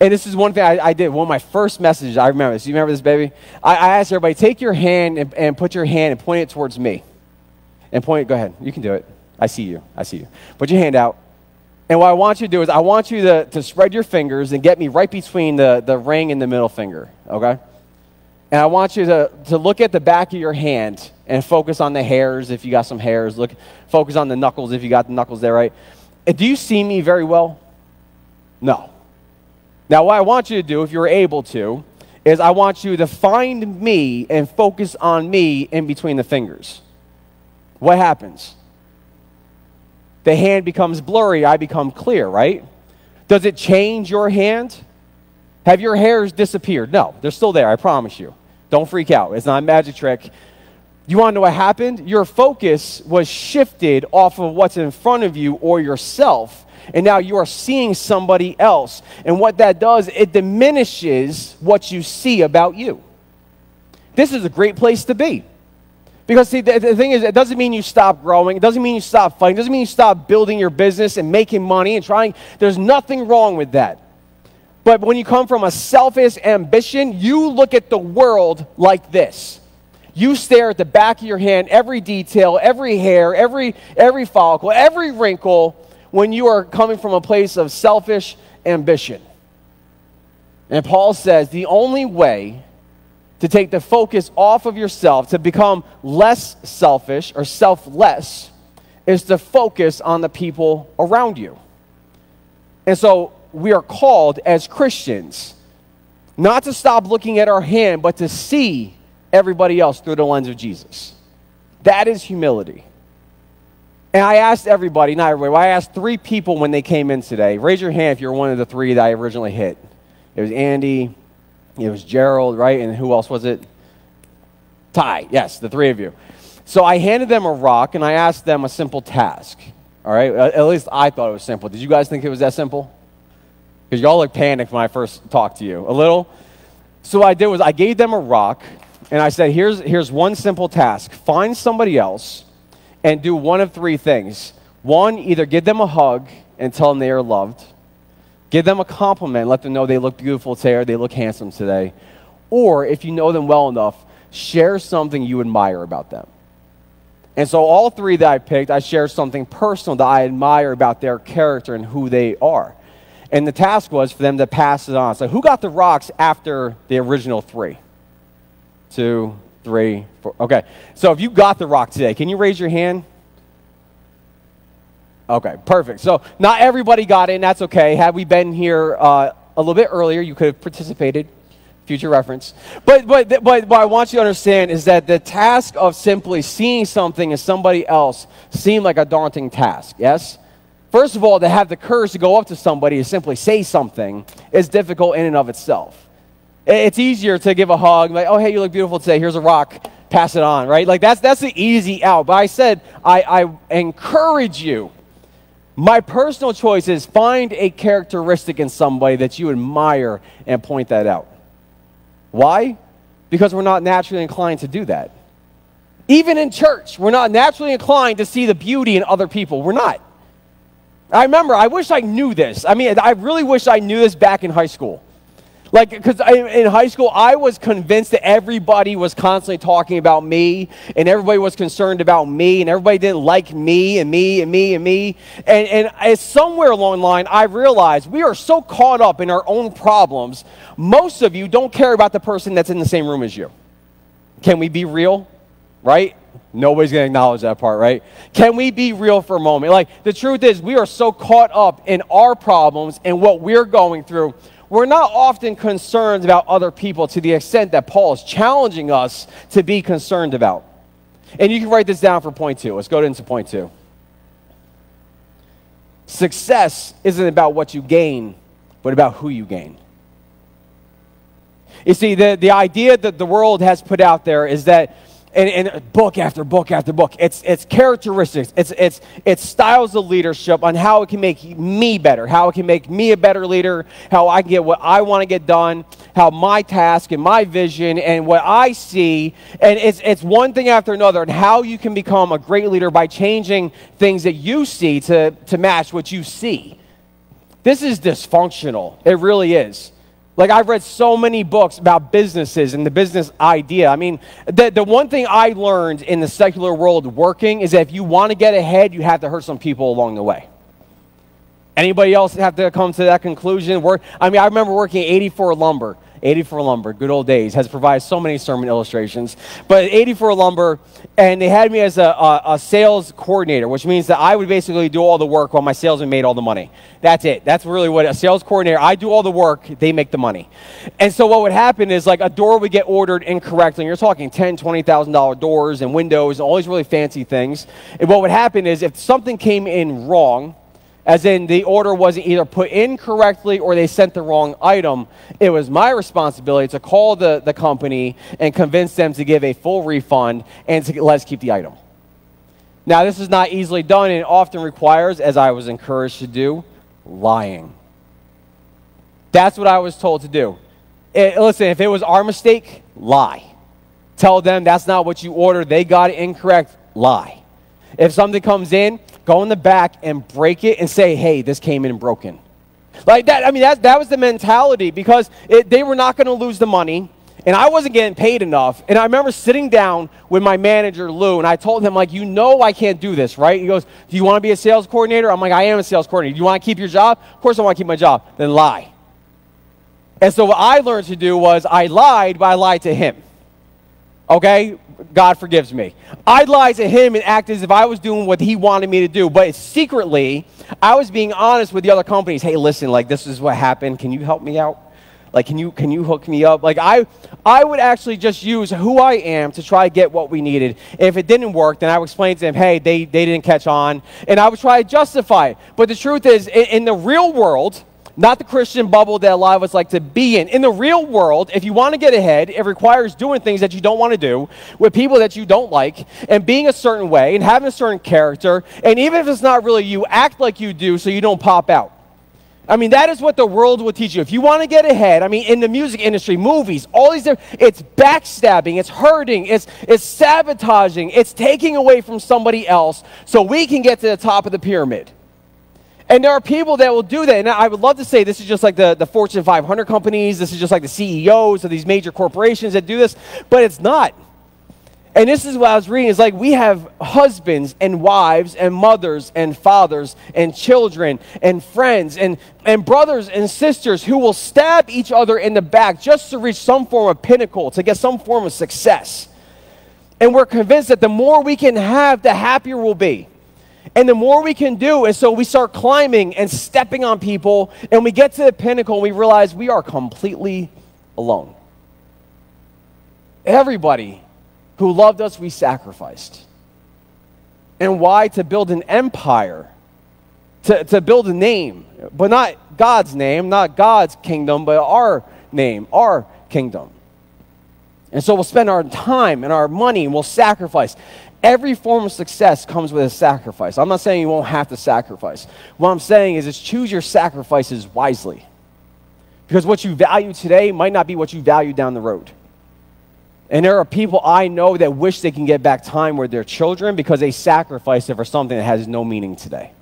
And this is one thing I, I, did. One of my first messages, I remember this. You remember this, baby? I, I asked everybody, take your hand and, and, put your hand and point it towards me. And point go ahead. You can do it. I see you. I see you. Put your hand out. And what I want you to do is I want you to, to spread your fingers and get me right between the, the ring and the middle finger, okay? And I want you to, to look at the back of your hand and focus on the hairs if you got some hairs. Look, focus on the knuckles if you got the knuckles there, right? Do you see me very well? No. Now, what I want you to do, if you're able to, is I want you to find me and focus on me in between the fingers. What happens? The hand becomes blurry, I become clear, right? Does it change your hand? Have your hairs disappeared? No, they're still there, I promise you. Don't freak out. It's not a magic trick. You want to know what happened? Your focus was shifted off of what's in front of you or yourself and now you are seeing somebody else. And what that does, it diminishes what you see about you. this is a great place to be. Because, see, the, the, thing is, it doesn't mean you stop growing. It doesn't mean you stop fighting. It doesn't mean you stop building your business and making money and trying. There's nothing wrong with that. But when you come from a selfish ambition, you look at the world like this. You stare at the back of your hand, every detail, every hair, every, every follicle, every wrinkle, when you are coming from a place of selfish ambition. And Paul says the only way to take the focus off of yourself, to become less selfish or selfless, is to focus on the people around you. And so we are called as Christians not to stop looking at our hand, but to see everybody else through the lens of Jesus. That is humility. And I asked everybody, not everybody, I asked three people when they came in today. Raise your hand if you're one of the three that I originally hit. It was Andy, it was Gerald, right? And who else was it? Ty, yes, the three of you. So I handed them a rock and I asked them a simple task. All right? At least I thought it was simple. Did you guys think it was that simple? Because y'all looked panicked when I first talked to you. A little? So what I did was I gave them a rock and I said, here's, here's one simple task find somebody else and do one of three things. One, either give them a hug and tell them they are loved, give them a compliment, let them know they look beautiful today or they look handsome today. Or if you know them well enough, share something you admire about them. And so, all three that I picked, I shared something personal that I admire about their character and who they are. And the task was for them to pass it on. So, who got the rocks after the original three? Two, three, four. Okay. So if you got the rock today, can you raise your hand? Okay, perfect. So not everybody got it, and that's okay. Had we been here uh, a little bit earlier, you could have participated. Future reference. But, but, but what I want you to understand is that the task of simply seeing something in somebody else seemed like a daunting task, yes? First of all, to have the courage to go up to somebody and simply say something is difficult in and of itself. It's easier to give a hug, like, oh, hey, you look beautiful today. Here's a rock. Pass it on, right? Like, that's, that's the easy out. But I said, I, I encourage you. My personal choice is find a characteristic in somebody that you admire and point that out. Why? Because we're not naturally inclined to do that. Even in church, we're not naturally inclined to see the beauty in other people. We're not. I remember, I wish I knew this. I mean, I really wish I knew this back in high school. Like, because in high school, I was convinced that everybody was constantly talking about me, and everybody was concerned about me, and everybody didn't like me, and me, and me, and me. And, and as somewhere along the line, I realized we are so caught up in our own problems, most of you don't care about the person that's in the same room as you. Can we be real? Right? Nobody's going to acknowledge that part, right? Can we be real for a moment? Like, the truth is, we are so caught up in our problems and what we're going through we're not often concerned about other people to the extent that Paul is challenging us to be concerned about. And you can write this down for point two. Let's go into point two. Success isn't about what you gain, but about who you gain. You see, the, the idea that the world has put out there is that and, and, book after book after book. It's, it's characteristics, it's, it's, it's styles of leadership on how it can make me better, how it can make me a better leader, how I can get what I want to get done, how my task and my vision and what I see. And it's, it's one thing after another, and how you can become a great leader by changing things that you see to, to match what you see. This is dysfunctional. It really is. Like, I've read so many books about businesses and the business idea. I mean, the, the one thing I learned in the secular world working is that if you want to get ahead, you have to hurt some people along the way. Anybody else have to come to that conclusion? Work, I mean, I remember working at 84 Lumber 84 Lumber, good old days, has provided so many sermon illustrations. But 84 Lumber, and they had me as a, a, a, sales coordinator, which means that I would basically do all the work while my salesman made all the money. That's it. That's really what a sales coordinator, I do all the work, they make the money. And so what would happen is like a door would get ordered incorrectly. And you're talking 10, $20,000 doors and windows and all these really fancy things. And what would happen is if something came in wrong, as in the order wasn't either put in correctly or they sent the wrong item, it was my responsibility to call the, the company and convince them to give a full refund and to let us keep the item. Now, this is not easily done and often requires, as I was encouraged to do, lying. That's what I was told to do. It, listen, if it was our mistake, lie tell them that's not what you ordered, they got it incorrect, lie. If something comes in, go in the back and break it and say, hey, this came in broken. Like that, I mean, that, that was the mentality because it, they were not going to lose the money and I wasn't getting paid enough. And I remember sitting down with my manager, Lou, and I told him, like, you know I can't do this, right? He goes, do you want to be a sales coordinator? I'm like, I am a sales coordinator. Do you want to keep your job? Of course I want to keep my job. Then lie. And so what I learned to do was I lied, but I lied to him. Okay? God forgives me. I lied to him and act as if I was doing what he wanted me to do. But secretly, I was being honest with the other companies. Hey, listen, like, this is what happened. Can you help me out? Like, can you, can you hook me up? Like, I, I would actually just use who I am to try to get what we needed. If it didn't work, then I would explain to them, hey, they, they didn't catch on. And I would try to justify it. But the truth is, in, in the real world, not the Christian bubble that a lot of us like to be in. In the real world, if you want to get ahead, it requires doing things that you don't want to do with people that you don't like and being a certain way and having a certain character. And even if it's not really you, act like you do so you don't pop out. I mean, that is what the world will teach you. If you want to get ahead, I mean, in the music industry, movies, all these different, it's backstabbing, it's hurting, it's, it's sabotaging, it's taking away from somebody else so we can get to the top of the pyramid. And there are people that will do that. And I would love to say this is just like the, the Fortune 500 companies, this is just like the CEOs of these major corporations that do this, but it's not. And this is what I was reading. It's like we have husbands and wives and mothers and fathers and children and friends and, and brothers and sisters who will stab each other in the back just to reach some form of pinnacle, to get some form of success. And we're convinced that the more we can have, the happier we'll be. And the more we can do, and so we start climbing and stepping on people, and we get to the pinnacle and we realize we are completely alone. Everybody who loved us, we sacrificed. And why? To build an empire, to, to build a name, but not God's name, not God's kingdom, but our name, our kingdom. And so we'll spend our time and our money and we'll sacrifice. Every form of success comes with a sacrifice. I'm not saying you won't have to sacrifice. What I'm saying is, is choose your sacrifices wisely. Because what you value today might not be what you value down the road. And there are people I know that wish they can get back time with their children because they sacrificed it for something that has no meaning today.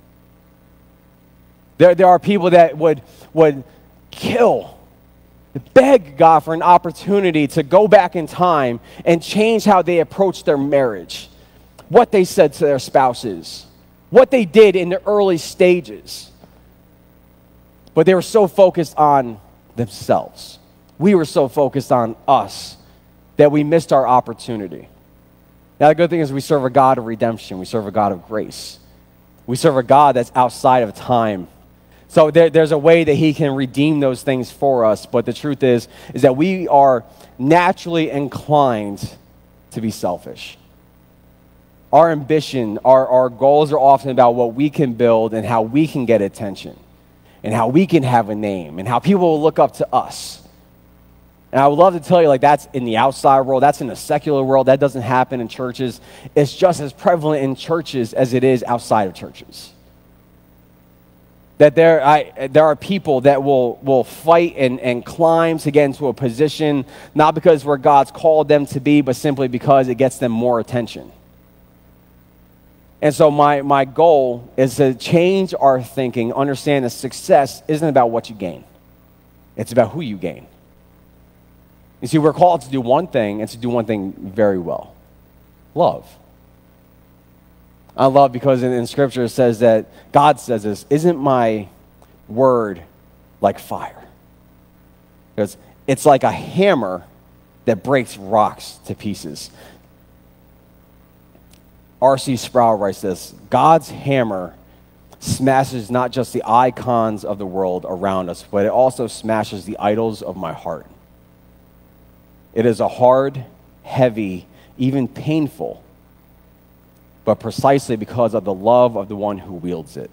There, there are people that would, would kill beg God for an opportunity to go back in time and change how they approach their marriage what they said to their spouses, what they did in the early stages. But they were so focused on themselves. We were so focused on us that we missed our opportunity. Now, the good thing is we serve a God of redemption, we serve a God of grace, we serve a God that's outside of time. So there, there's a way that he can redeem those things for us. But the truth is, is that we are naturally inclined to be selfish our ambition, our, our goals are often about what we can build and how we can get attention and how we can have a name and how people will look up to us. And I would love to tell you, like, that's in the outside world, that's in the secular world, that doesn't happen in churches. It's just as prevalent in churches as it is outside of churches. That there, I, there are people that will, will fight and, and climb to get into a position, not because where God's called them to be, but simply because it gets them more attention. And so, my, my goal is to change our thinking, understand that success isn't about what you gain, it's about who you gain. You see, we're called to do one thing and to do one thing very well love. I love because in, in Scripture it says that God says this Isn't my word like fire? Because it's like a hammer that breaks rocks to pieces. R.C. Sproul writes this God's hammer smashes not just the icons of the world around us, but it also smashes the idols of my heart. It is a hard, heavy, even painful, but precisely because of the love of the one who wields it.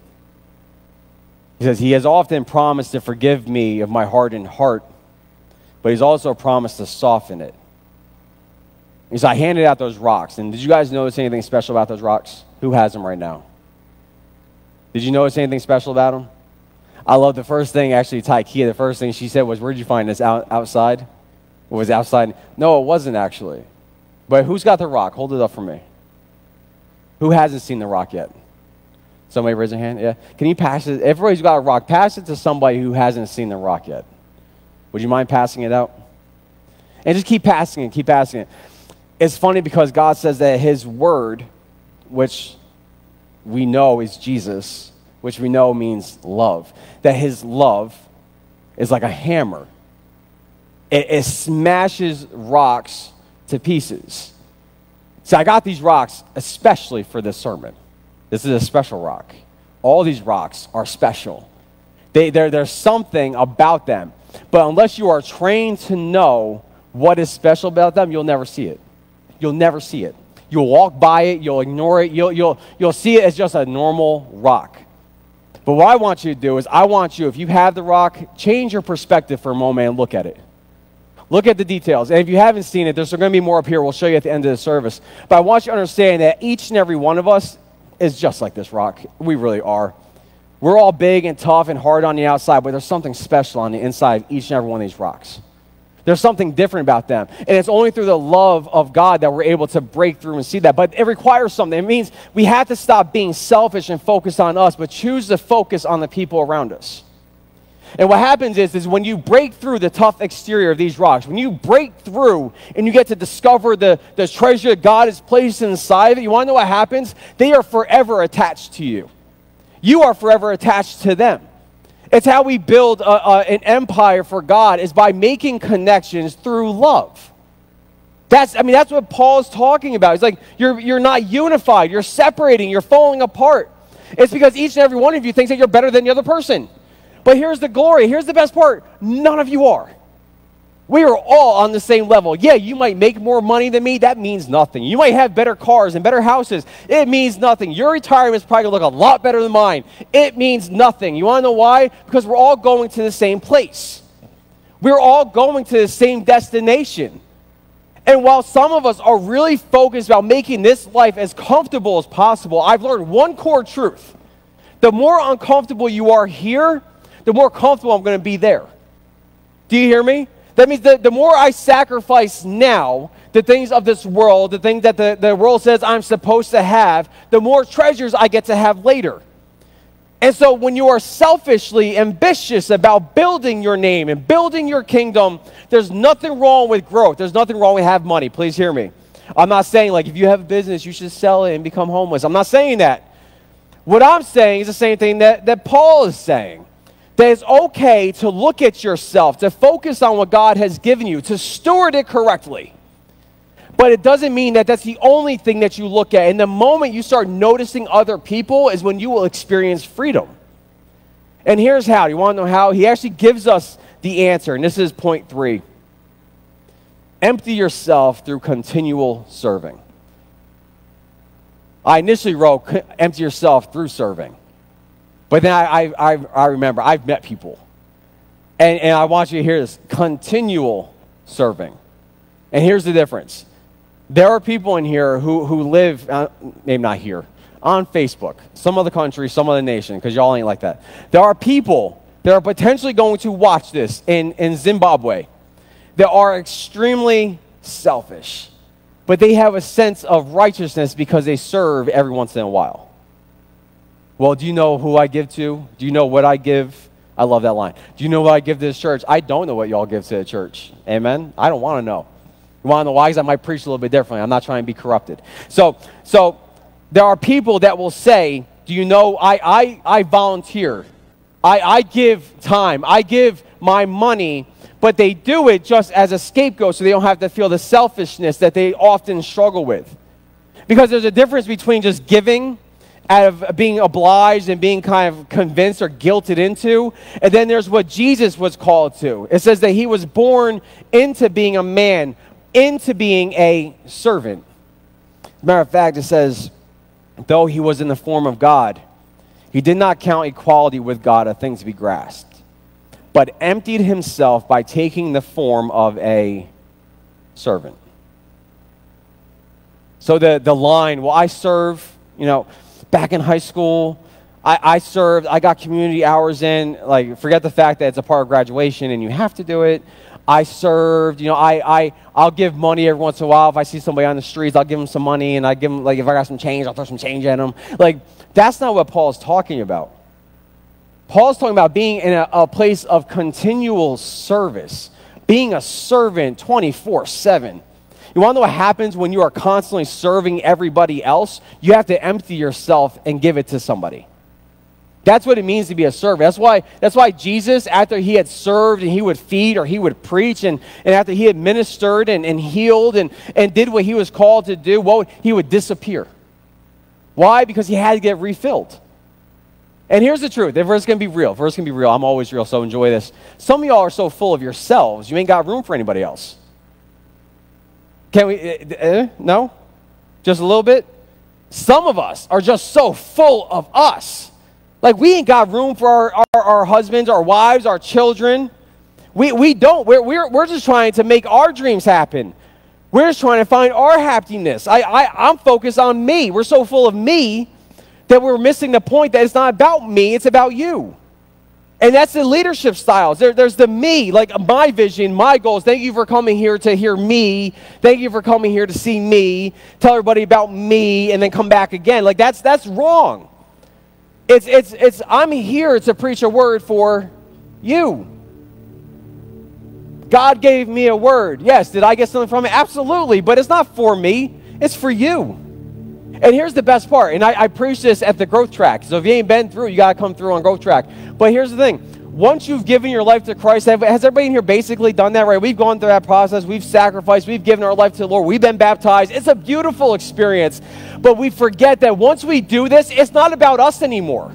He says, He has often promised to forgive me of my hardened heart, but He's also promised to soften it. Said, I handed out those rocks. And did you guys notice anything special about those rocks? Who has them right now? Did you notice anything special about them? I love the first thing, actually, Taikia, the first thing she said was, Where'd you find this? Out, outside? It was outside? No, it wasn't actually. But who's got the rock? Hold it up for me. Who hasn't seen the rock yet? Somebody raise their hand. Yeah. Can you pass it? Everybody's got a rock. Pass it to somebody who hasn't seen the rock yet. Would you mind passing it out? And just keep passing it, keep passing it. It's funny because God says that His word, which we know is Jesus, which we know means love, that His love is like a hammer. It, it smashes rocks to pieces. See, I got these rocks especially for this sermon. This is a special rock. All these rocks are special. They, there's something about them. But unless you are trained to know what is special about them, you'll never see it. You'll never see it. You'll walk by it, you'll ignore it, you'll, you'll, you'll see it as just a normal rock. But what I want you to do is, I want you, if you have the rock, change your perspective for a moment and look at it. Look at the details. And if you haven't seen it, there's going to be more up here. We'll show you at the end of the service. But I want you to understand that each and every one of us is just like this rock. We really are. We're all big and tough and hard on the outside, but there's something special on the inside of each and every one of these rocks. There's something different about them. And it's only through the love of God that we're able to break through and see that. But it requires something. It means we have to stop being selfish and focus on us, but choose to focus on the people around us. And what happens is, is when you break through the tough exterior of these rocks, when you break through and you get to discover the, the treasure that God has placed inside of it, you want to know what happens? They are forever attached to you. You are forever attached to them. It's how we build a, a, an empire for God is by making connections through love. That's, I mean, that's what Paul's talking about. It's like you're, you're not unified, you're separating, you're falling apart. It's because each and every one of you thinks that you're better than the other person. But here's the glory. Here's the best part. None of you are. We are all on the same level. Yeah, you might make more money than me. That means nothing. You might have better cars and better houses. It means nothing. Your retirement is probably going to look a lot better than mine. It means nothing. You want to know why? Because we're all going to the same place. We're all going to the same destination. And while some of us are really focused about making this life as comfortable as possible, I've learned one core truth. The more uncomfortable you are here, the more comfortable I'm going to be there. Do you hear me? That means that the more I sacrifice now, the things of this world, the things that the, the world says I'm supposed to have, the more treasures I get to have later. And so when you are selfishly ambitious about building your name and building your kingdom, there's nothing wrong with growth. There's nothing wrong with have money. Please hear me. I'm not saying like if you have a business, you should sell it and become homeless. I'm not saying that. What I'm saying is the same thing that, that Paul is saying that it's okay to look at yourself, to focus on what God has given you, to steward it correctly. But it doesn't mean that that's the only thing that you look at. And the moment you start noticing other people is when you will experience freedom. And here's how. You want to know how? He actually gives us the answer. And this is point three empty yourself through continual serving. I initially wrote empty yourself through serving. But then I, I, I, remember I've met people. And, and I want you to hear this continual serving. And here's the difference there are people in here who, who live, uh, maybe not here, on Facebook, some other country, some other nation, because y'all ain't like that. There are people that are potentially going to watch this in, in Zimbabwe that are extremely selfish, but they have a sense of righteousness because they serve every once in a while. Well, do you know who I give to? Do you know what I give? I love that line. Do you know what I give to this church? I don't know what y'all give to the church. Amen? I don't want to know. You want to know why? Because I might preach a little bit differently. I'm not trying to be corrupted. So, so there are people that will say, do you know, I, I, I volunteer. I, I give time. I give my money, but they do it just as a scapegoat so they don't have to feel the selfishness that they often struggle with. Because there's a difference between just giving out of being obliged and being kind of convinced or guilted into. And then there's what Jesus was called to. It says that he was born into being a man, into being a servant. matter of fact, it says, though he was in the form of God, he did not count equality with God a thing to be grasped, but emptied himself by taking the form of a servant. So the, the line, well, I serve, you know, back in high school, I, I, served, I got community hours in. Like, forget the fact that it's a part of graduation and you have to do it. I served. You know, I, I, I'll give money every once in a while. If I see somebody on the streets, I'll give them some money. And I give them, like, if I got some change, I'll throw some change at them. Like, that's not what Paul is talking about. Paul's talking about being in a, a place of continual service, being a servant 24 7. You want to know what happens when you are constantly serving everybody else? You have to empty yourself and give it to somebody. That's what it means to be a servant. That's why, that's why Jesus, after he had served and he would feed or he would preach, and, and after he had ministered and, and healed and, and did what he was called to do, what he would disappear. Why? Because he had to get refilled. And here's the truth. If it's going to be real, if it's going to be real, I'm always real, so enjoy this. Some of y'all are so full of yourselves, you ain't got room for anybody else. Can we? Uh, no? Just a little bit? Some of us are just so full of us. Like we ain't got room for our, our, our husbands, our wives, our children. We, we don't. We're, we're, we're just trying to make our dreams happen. We're just trying to find our happiness. I, I, I'm focused on me. We're so full of me that we're missing the point that it's not about me, it's about you. And that's the leadership styles. There, there's the me, like my vision, my goals. Thank you for coming here to hear me. Thank you for coming here to see me. Tell everybody about me, and then come back again. Like that's that's wrong. It's it's it's. I'm here to preach a word for you. God gave me a word. Yes. Did I get something from it? Absolutely. But it's not for me. It's for you. And here's the best part, and I, I preach this at the growth track. So if you ain't been through, you got to come through on growth track. But here's the thing once you've given your life to Christ, has everybody in here basically done that, right? We've gone through that process. We've sacrificed. We've given our life to the Lord. We've been baptized. It's a beautiful experience. But we forget that once we do this, it's not about us anymore.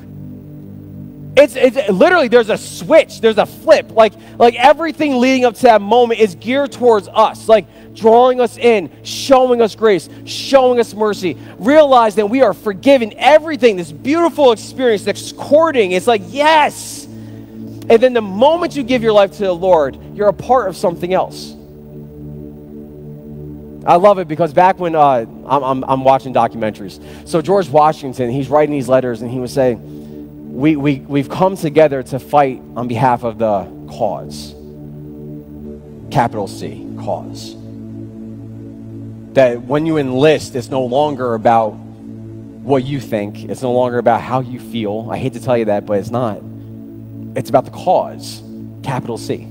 It's, it's literally there's a switch, there's a flip. Like like everything leading up to that moment is geared towards us, like drawing us in, showing us grace, showing us mercy. Realize that we are forgiven. Everything, this beautiful experience, this courting, it's like yes. And then the moment you give your life to the Lord, you're a part of something else. I love it because back when uh, I'm, I'm, I'm watching documentaries, so George Washington, he's writing these letters and he was saying we, we, we've come together to fight on behalf of the cause. Capital C, cause. That when you enlist, it's no longer about what you think, it's no longer about how you feel. I hate to tell you that, but it's not. It's about the cause, capital C.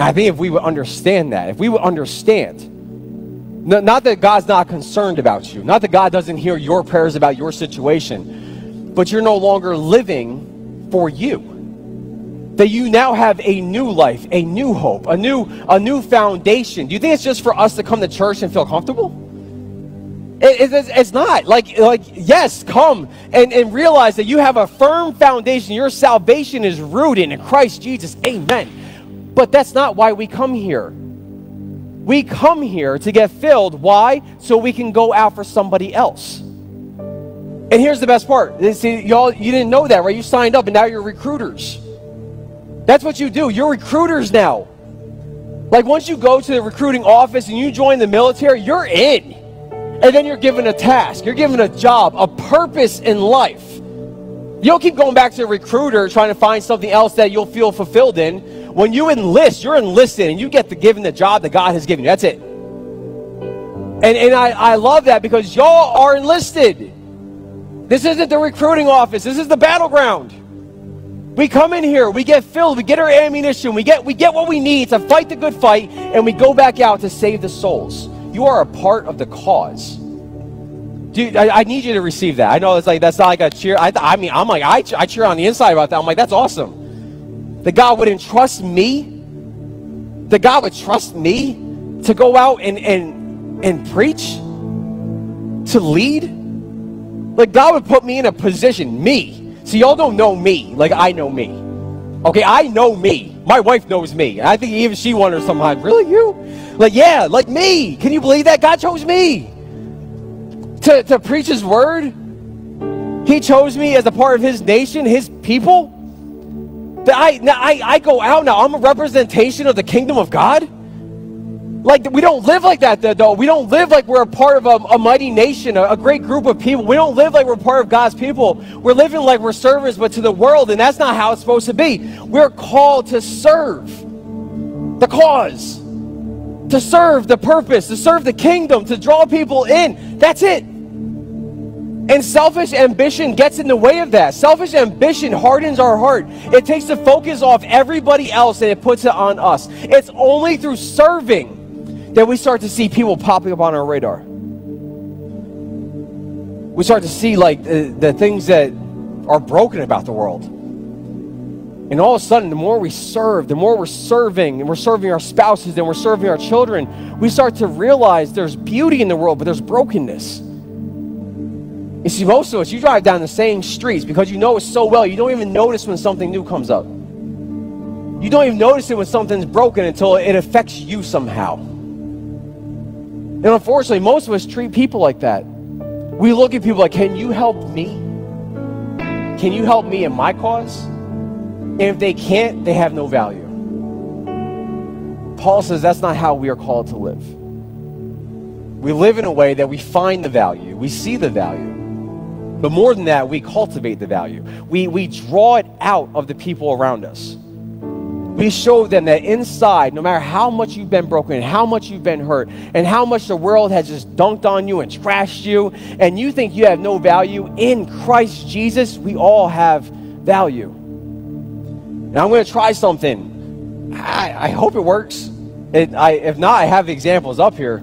I think if we would understand that, if we would understand, not that God's not concerned about you, not that God doesn't hear your prayers about your situation, but you're no longer living for you. That you now have a new life, a new hope, a new, a new foundation. Do you think it's just for us to come to church and feel comfortable? It, it, it's not. Like, like yes, come and, and realize that you have a firm foundation. Your salvation is rooted in Christ Jesus. Amen. But that's not why we come here. We come here to get filled. Why? So we can go out for somebody else. And here's the best part. See, y'all, you didn't know that, right? You signed up and now you're recruiters. That's what you do. You're recruiters now. Like once you go to the recruiting office and you join the military, you're in. And then you're given a task, you're given a job, a purpose in life. You don't keep going back to the recruiter trying to find something else that you'll feel fulfilled in. When you enlist, you're enlisted and you get the given the job that God has given you. That's it. And, and I, I love that because y'all are enlisted. This isn't the recruiting office. This is the battleground. We come in here, we get filled, we get our ammunition, we get we get what we need to fight the good fight, and we go back out to save the souls. You are a part of the cause. Dude, I, I need you to receive that. I know it's like that's not like a cheer. I, I mean, I'm like I, I cheer on the inside about that. I'm like that's awesome. That God would entrust me. That God would trust me to go out and and and preach, to lead like God would put me in a position, me. See, y'all don't know me like I know me. Okay, I know me. My wife knows me. I think even she wonders sometimes, really you? Like, yeah, like me. Can you believe that? God chose me to, to preach his word. He chose me as a part of his nation, his people. That I, I, I go out now. I'm a representation of the kingdom of God. Like, we don't live like that, though. We don't live like we're a part of a, a mighty nation, a, a, great group of people. We don't live like we're part of God's people. We're living like we're servants, but to the world, and that's not how it's supposed to be. We're called to serve. the cause, to serve the purpose, to serve the kingdom, to draw people in. That's it. And selfish ambition gets in the way of that. Selfish ambition hardens our heart. It takes the focus off everybody else and it puts it on us. It's only through serving that we start to see people popping up on our radar. We start to see like the, the things that are broken about the world. And all of a sudden, the more we serve, the more we're serving, and we're serving our spouses, and we're serving our children, we start to realize there's beauty in the world, but there's brokenness. You see, most of us, you drive down the same streets because you know it so well, you don't even notice when something new comes up. You don't even notice it when something's broken until it affects you somehow. And unfortunately, most of us treat people like that. We look at people like, can you help me? Can you help me in my cause? And if they can't, they have no value. Paul says that's not how we are called to live. We live in a way that we find the value, we see the value. But more than that, we cultivate the value. We, we draw it out of the people around us. We show them that inside, no matter how much you've been broken, how much you've been hurt, and how much the world has just dunked on you and trashed you, and you think you have no value, in Christ Jesus, we all have value. And I'm going to try something. I, I hope it works. It, I, if not, I have the examples up here. (laughs)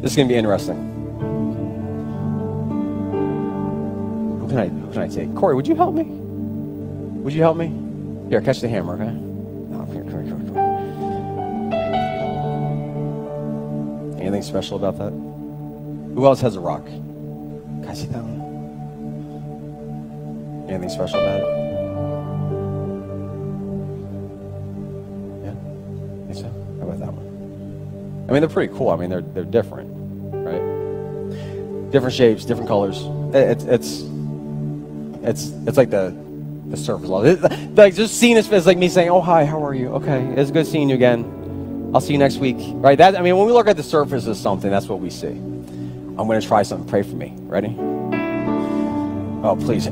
this is going to be interesting. Who can I who can I take? Corey, would you help me? Would you help me? Here, catch the hammer, okay? No, here, come here, come here, come here. Anything special about that? Who else has a rock? Can I see that one? Anything special about it? Yeah? Think so? How about that one? I mean, they're pretty cool. I mean, they're, they're different, right? Different shapes, different colors. It's, it's it's it's like the the surface level. like just seeing this is like me saying, "Oh hi, how are you? Okay, it's good seeing you again. I'll see you next week." Right? That I mean, when we look at the surface of something, that's what we see. I'm going to try something. Pray for me. Ready? Oh, please. (laughs)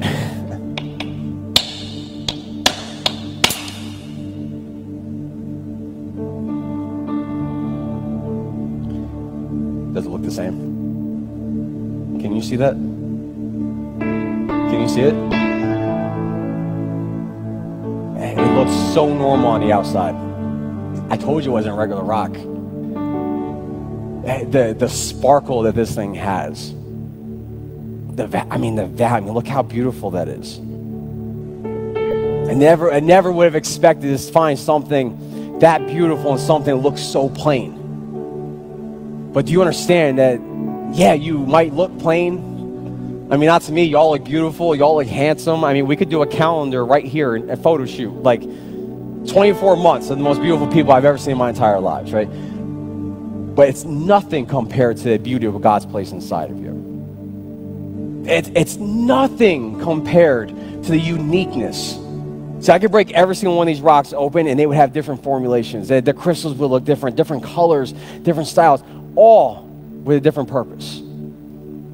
Does it look the same? Can you see that? Can you see it? It looks so normal on the outside. I told you it wasn't regular rock. Eh, the, the sparkle that this thing has. The, I mean, the value. I mean, Look how beautiful that is. I never, I never would have expected to find something that beautiful and something that looks so plain. But do you understand that, yeah, you might look plain, I mean, not to me. Y'all look beautiful. Y'all look handsome. I mean, we could do a calendar right here, a photo shoot, like 24 months of the most beautiful people I've ever seen in my entire lives, right? But it's nothing compared to the beauty of God's placed inside of you. It, it's nothing compared to the uniqueness. So I could break every single one of these rocks open and they would have different formulations. The, the crystals would look different, different colors, different styles, all with a different purpose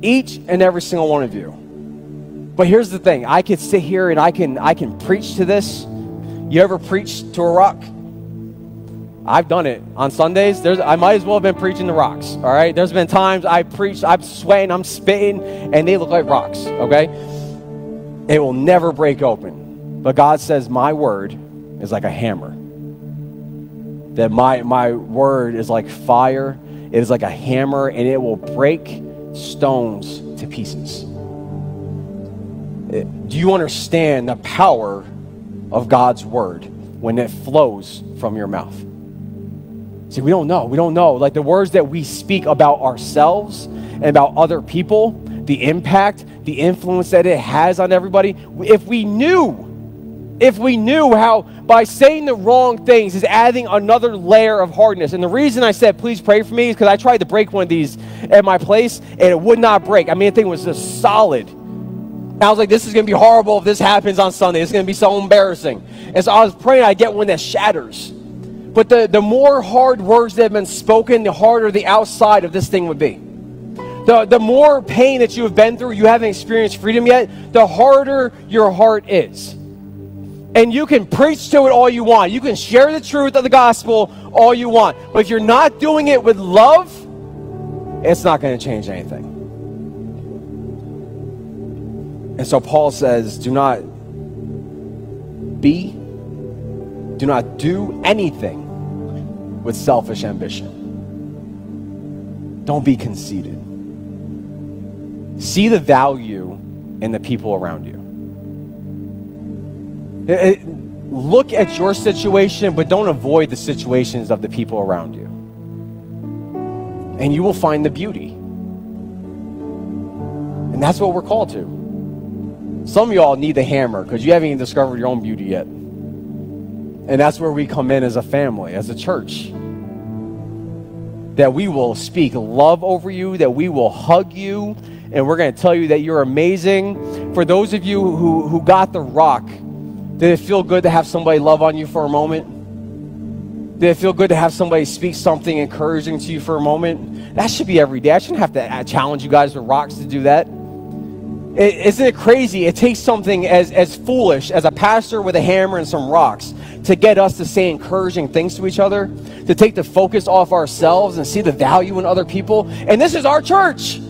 each and every single one of you. But here's the thing I could sit here and I can, I can preach to this. You ever preach to a rock? I've done it on Sundays. There's, I might as well have been preaching to rocks. All right. There's been times I preach, I'm sweating, I'm spitting, and they look like rocks. Okay. It will never break open. But God says, My word is like a hammer. That my, my word is like fire, it is like a hammer, and it will break stones to pieces. Eh, do you understand the power of God's word when it flows from your mouth? See, we don't know. We don't know. Like the words that we speak about ourselves and about other people, the impact, the influence that it has on everybody. If we knew if we knew how by saying the wrong things is adding another layer of hardness. And the reason I said, please pray for me, is because I tried to break one of these at my place and it would not break. I mean, the thing was just solid. And I was like, this is going to be horrible if this happens on Sunday. It's going to be so embarrassing. And so I was praying I get one that shatters. But the, the more hard words that have been spoken, the harder the outside of this thing would be. The, the more pain that you have been through, you haven't experienced freedom yet, the harder your heart is. And you can preach to it all you want. You can share the truth of the gospel all you want. But if you're not doing it with love, it's not going to change anything. And so Paul says, do not be, do not do anything with selfish ambition. Don't be conceited. See the value in the people around you. Look at your situation, but don't avoid the situations of the people around you. And you will find the beauty. And that's what we're called to. Some of y'all need the hammer because you haven't even discovered your own beauty yet. And that's where we come in as a family, as a church. That we will speak love over you, that we will hug you, and we're going to tell you that you're amazing. For those of you who, who got the rock, did it feel good to have somebody love on you for a moment? Did it feel good to have somebody speak something encouraging to you for a moment? That should be every day. I shouldn't have to uh, challenge you guys with rocks to do that. Isn't it crazy? It takes something as, as foolish as a pastor with a hammer and some rocks to get us to say encouraging things to each other, to take the focus off ourselves and see the value in other people. And this is our church.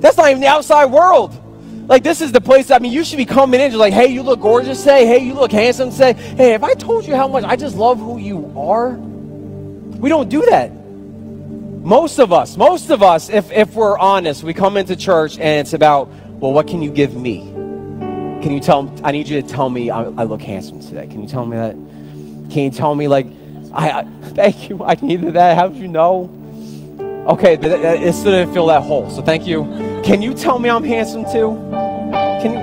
That's not even the outside world. Like this is the place. I mean, you should be coming in just like, hey, you look gorgeous. Say, hey, you look handsome. Say, hey, if I told you how much I just love who you are, we don't do that. Most of us, most of us, if if we're honest, we come into church and it's about well, what can you give me? Can you tell, I need you to tell me I, I look handsome today. Can you tell me that? Can you tell me, like, I, I (laughs) thank you, I needed that. How did you know? Okay, it still didn't fill that hole, so thank you. Can you tell me I'm handsome too? Can you?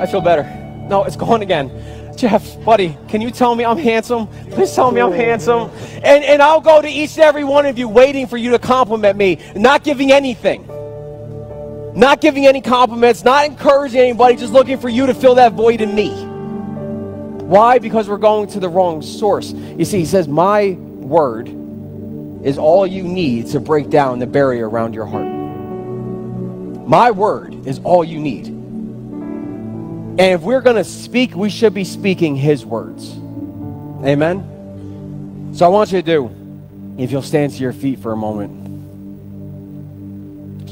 I feel better. No, it's gone again. Jeff, buddy, can you tell me I'm handsome? Please tell me I'm handsome. And, and I'll go to each and every one of you waiting for you to compliment me, not giving anything. Not giving any compliments, not encouraging anybody, just looking for you to fill that void in me. Why? Because we're going to the wrong source. You see, he says, My word is all you need to break down the barrier around your heart. My word is all you need. And if we're going to speak, we should be speaking his words. Amen? So I want you to do, if you'll stand to your feet for a moment.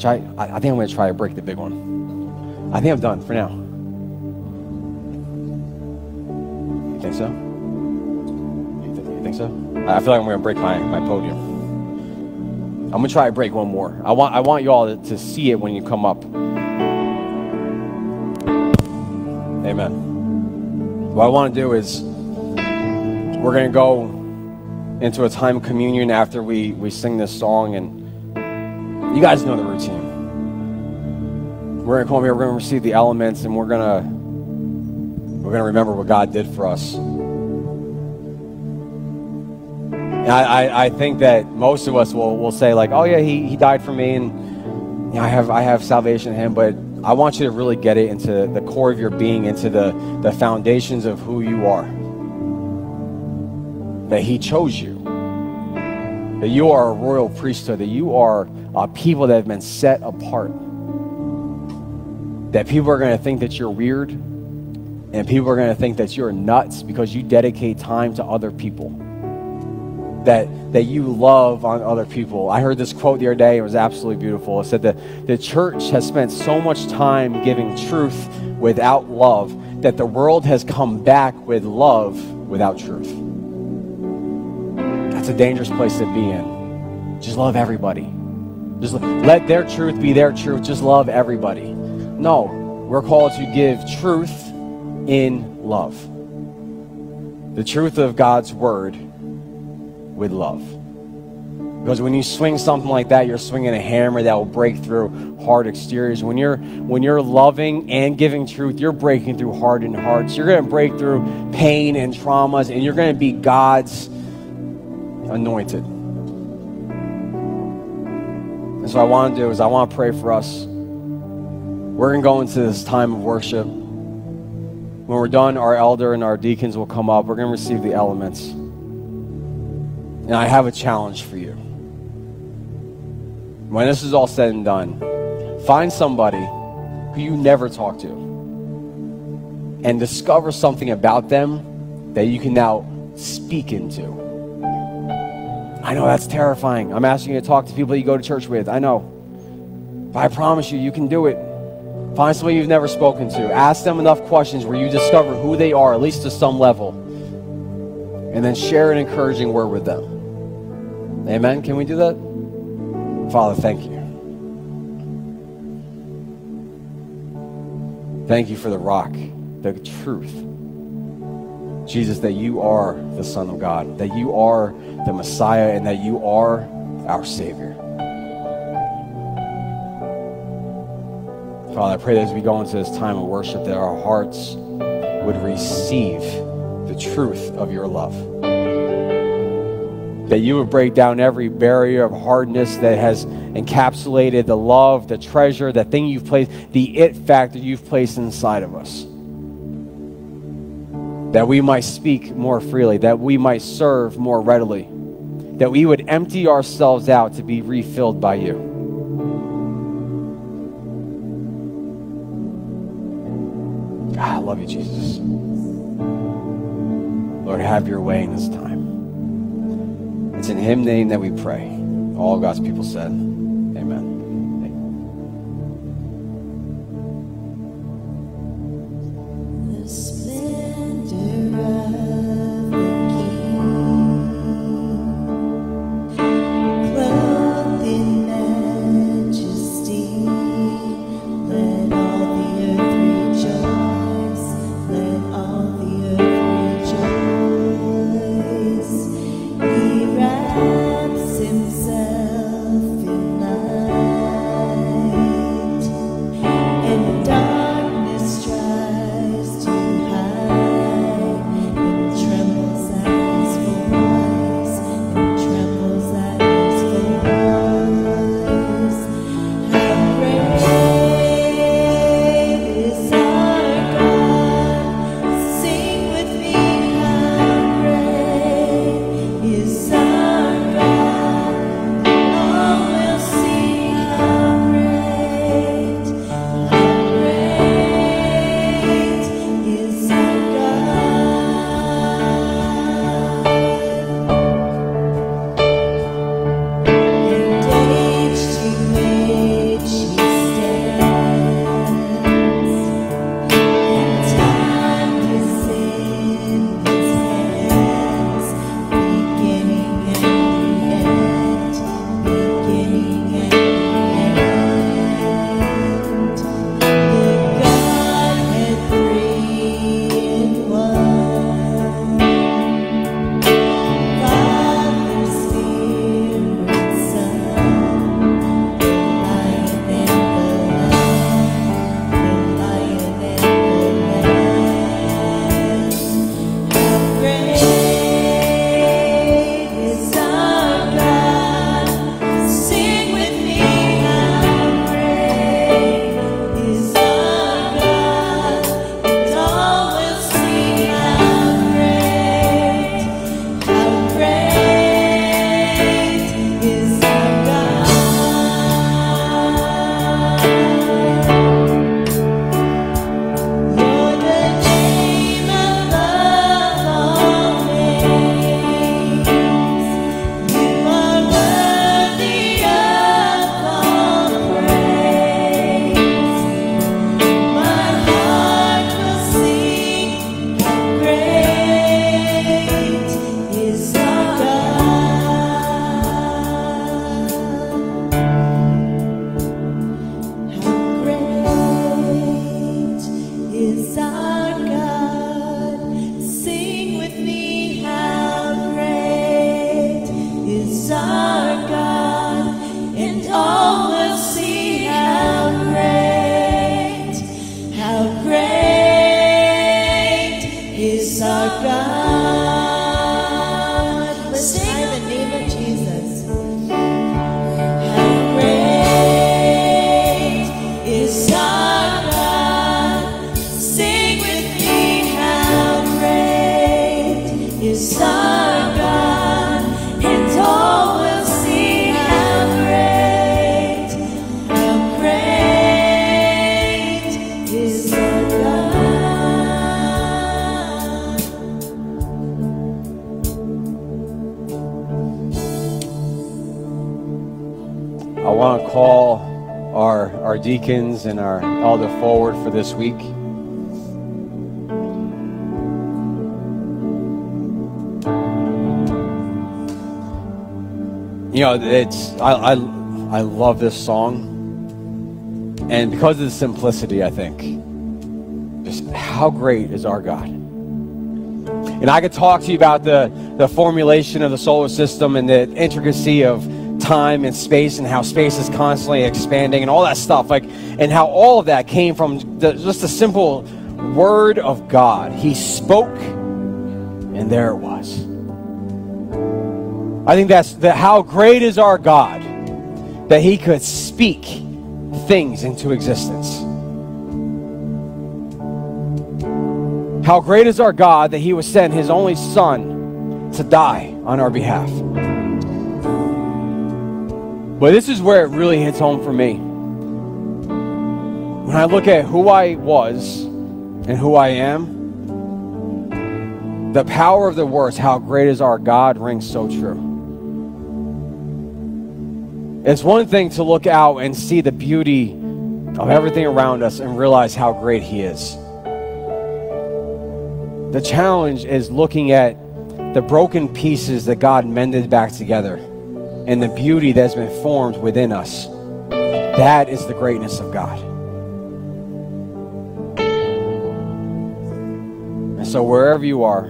I, I think I'm going to try to break the big one. I think I'm done for now. You think so? You, th- you think so? I feel like I'm going to break my, my podium. I'm to try to break one more. I want, I want you all to, to see it when you come up. Amen. What I want to do is we're to go into a time of communion after we, we sing this song and you guys know the routine. We're gonna come here, we're gonna receive the elements, and we're gonna we're gonna remember what God did for us. I, I, I think that most of us will, will say, like, oh yeah, he, he died for me and you know, I have I have salvation in him, but I want you to really get it into the core of your being, into the, the foundations of who you are. That he chose you. That you are a royal priesthood, that you are uh, people that have been set apart. That people are going to think that you're weird, and people are going to think that you're nuts because you dedicate time to other people. That, that you love on other people. I heard this quote the other day, it was absolutely beautiful. It said that the church has spent so much time giving truth without love that the world has come back with love without truth. That's a dangerous place to be in. Just love everybody. Just let their truth be their truth. Just love everybody. No, we're called to give truth in love. The truth of God's word with love. Because when you swing something like that, you're swinging a hammer that will break through hard exteriors. When you're when you're loving and giving truth, you're breaking through hardened hearts. You're going to break through pain and traumas, and you're going to be God's anointed. And so, I want to do is I want to pray for us. We're going to go into this time of worship. When we're done, our elder and our deacons will come up. We're going to receive the elements. And I have a challenge for you. When this is all said and done, find somebody who you never talk to
and discover something about them that you can now speak into. I know that's terrifying. I'm asking you to talk to people you go to church with. I know. But I promise you, you can do it. Find somebody you've never spoken to. Ask them enough questions where you discover who they are, at least to some level. And then share an encouraging word with them. Amen? Can we do that? Father, thank you. Thank you for the rock, the truth. Jesus, that you are the Son of God, that you are the Messiah, and that you are our Savior. Father, I pray that as we go into this time of worship, that our hearts would receive the truth of your love. That you would break down every barrier of hardness that has encapsulated the love, the treasure, the thing you've placed, the it factor you've placed inside of us that we might speak more freely, that we might serve more readily, that we would empty ourselves out to be refilled by you. God, I love you, Jesus. Lord, have your way in this time. It's in Him name that we pray. All God's people said,
and our
elder forward for this week. You know, it's I, I I love this song, and because of the simplicity, I think just how great is our God. And I could talk to you about the the formulation of the solar system and the intricacy of time and space and how space is constantly expanding and all that stuff like and how all of that came from the, just a simple word of god. He spoke and there it was. I think that's the, how great is our god that he could speak things into existence. How great is our god that he would send his only son to die on our behalf. But this is where it really hits home for me. When I look at who I was and who I am, the power of the words, how great is our God, rings so true. It's one thing to look out and see the beauty of everything around us and realize how great He is. The challenge is looking at the broken pieces that God mended back together and the beauty that's been formed within us. That is the greatness of God. So, wherever you are,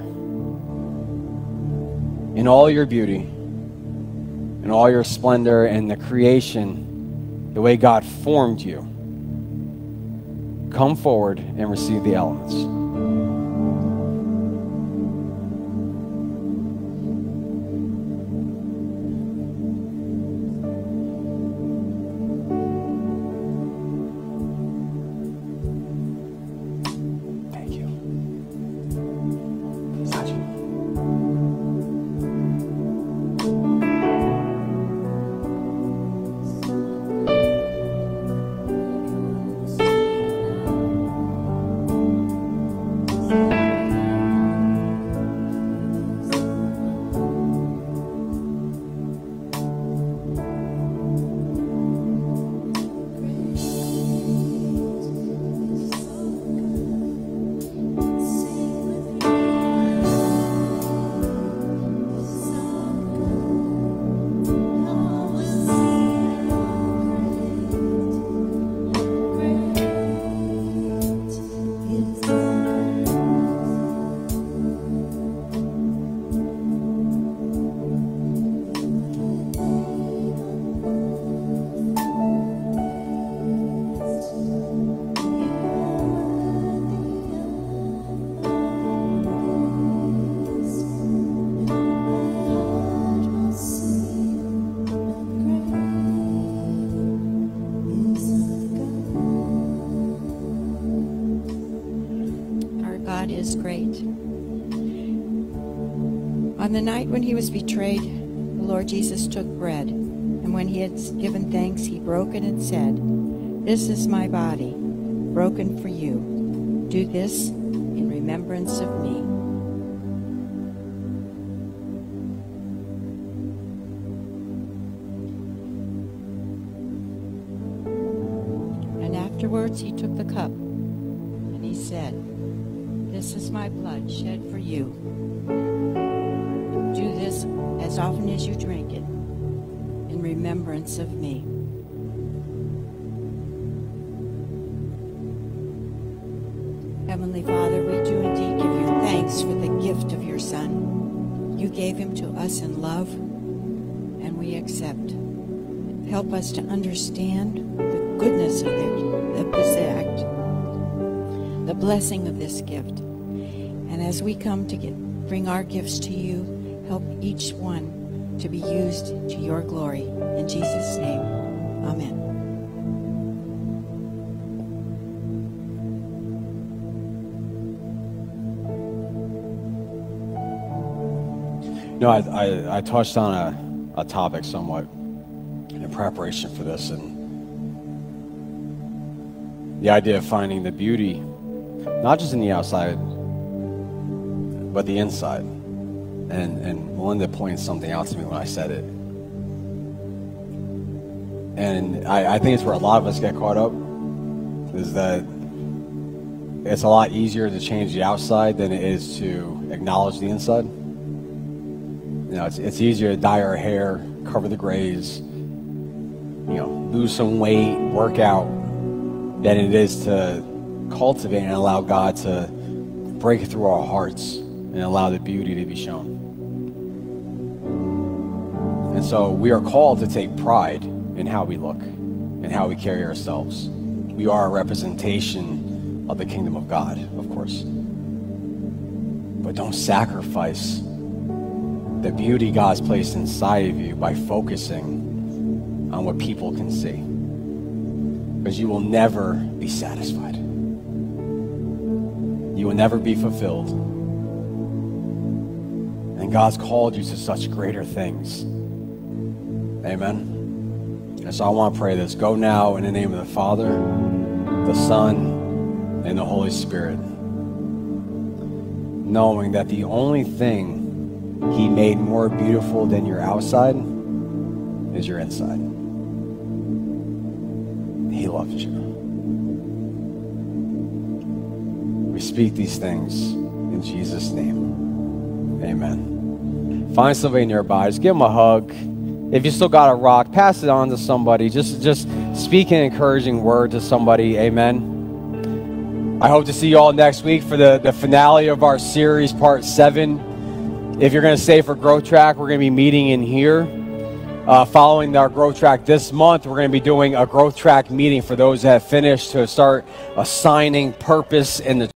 in all your beauty, in all your splendor, and the creation, the way God formed you, come forward and receive the elements.
Took bread, and when he had given thanks, he broke it and said, This is my body, broken for you. Do this in remembrance of me. And afterwards he took the cup, and he said, This is my blood shed for you. Remembrance of me. Heavenly Father, we do indeed give you thanks for the gift of your Son. You gave him to us in love, and we accept. Help us to understand the goodness of of this act, the blessing of this gift. And as we come to get, bring our gifts to you, help each one to be used to your glory. In Jesus' name, amen.
No, I, I, I touched on a, a topic somewhat in preparation for this, and the idea of finding the beauty, not just in the outside, but the inside. And, and Melinda pointed something out to me when I said it. And I, I think it's where a lot of us get caught up is that it's a lot easier to change the outside than it is to acknowledge the inside. You know, it's, it's easier to dye our hair, cover the grays, you know, lose some weight, work out, than it is to cultivate and allow God to break through our hearts and allow the beauty to be shown. And so we are called to take pride in how we look and how we carry ourselves. We are a representation of the kingdom of God, of course. But don't sacrifice the beauty God's placed inside of you by focusing on what people can see. Because you will never be satisfied. You will never be fulfilled. And God's called you to such greater things. Amen. And so I want to pray this. Go now in the name of the Father, the Son, and the Holy Spirit. Knowing that the only thing He made more beautiful than your outside is your inside. He loves you. We speak these things in Jesus' name. Amen. Find somebody nearby. Just give them a hug. If you still got a rock, pass it on to somebody. Just, just speak an encouraging word to somebody. Amen. I hope to see you all next week for the, the finale of our series, part seven. If you're going to stay for Growth Track, we're going to be meeting in here. Uh, following our growth track this month, we're going to be doing a growth track meeting for those that have finished to start assigning purpose in the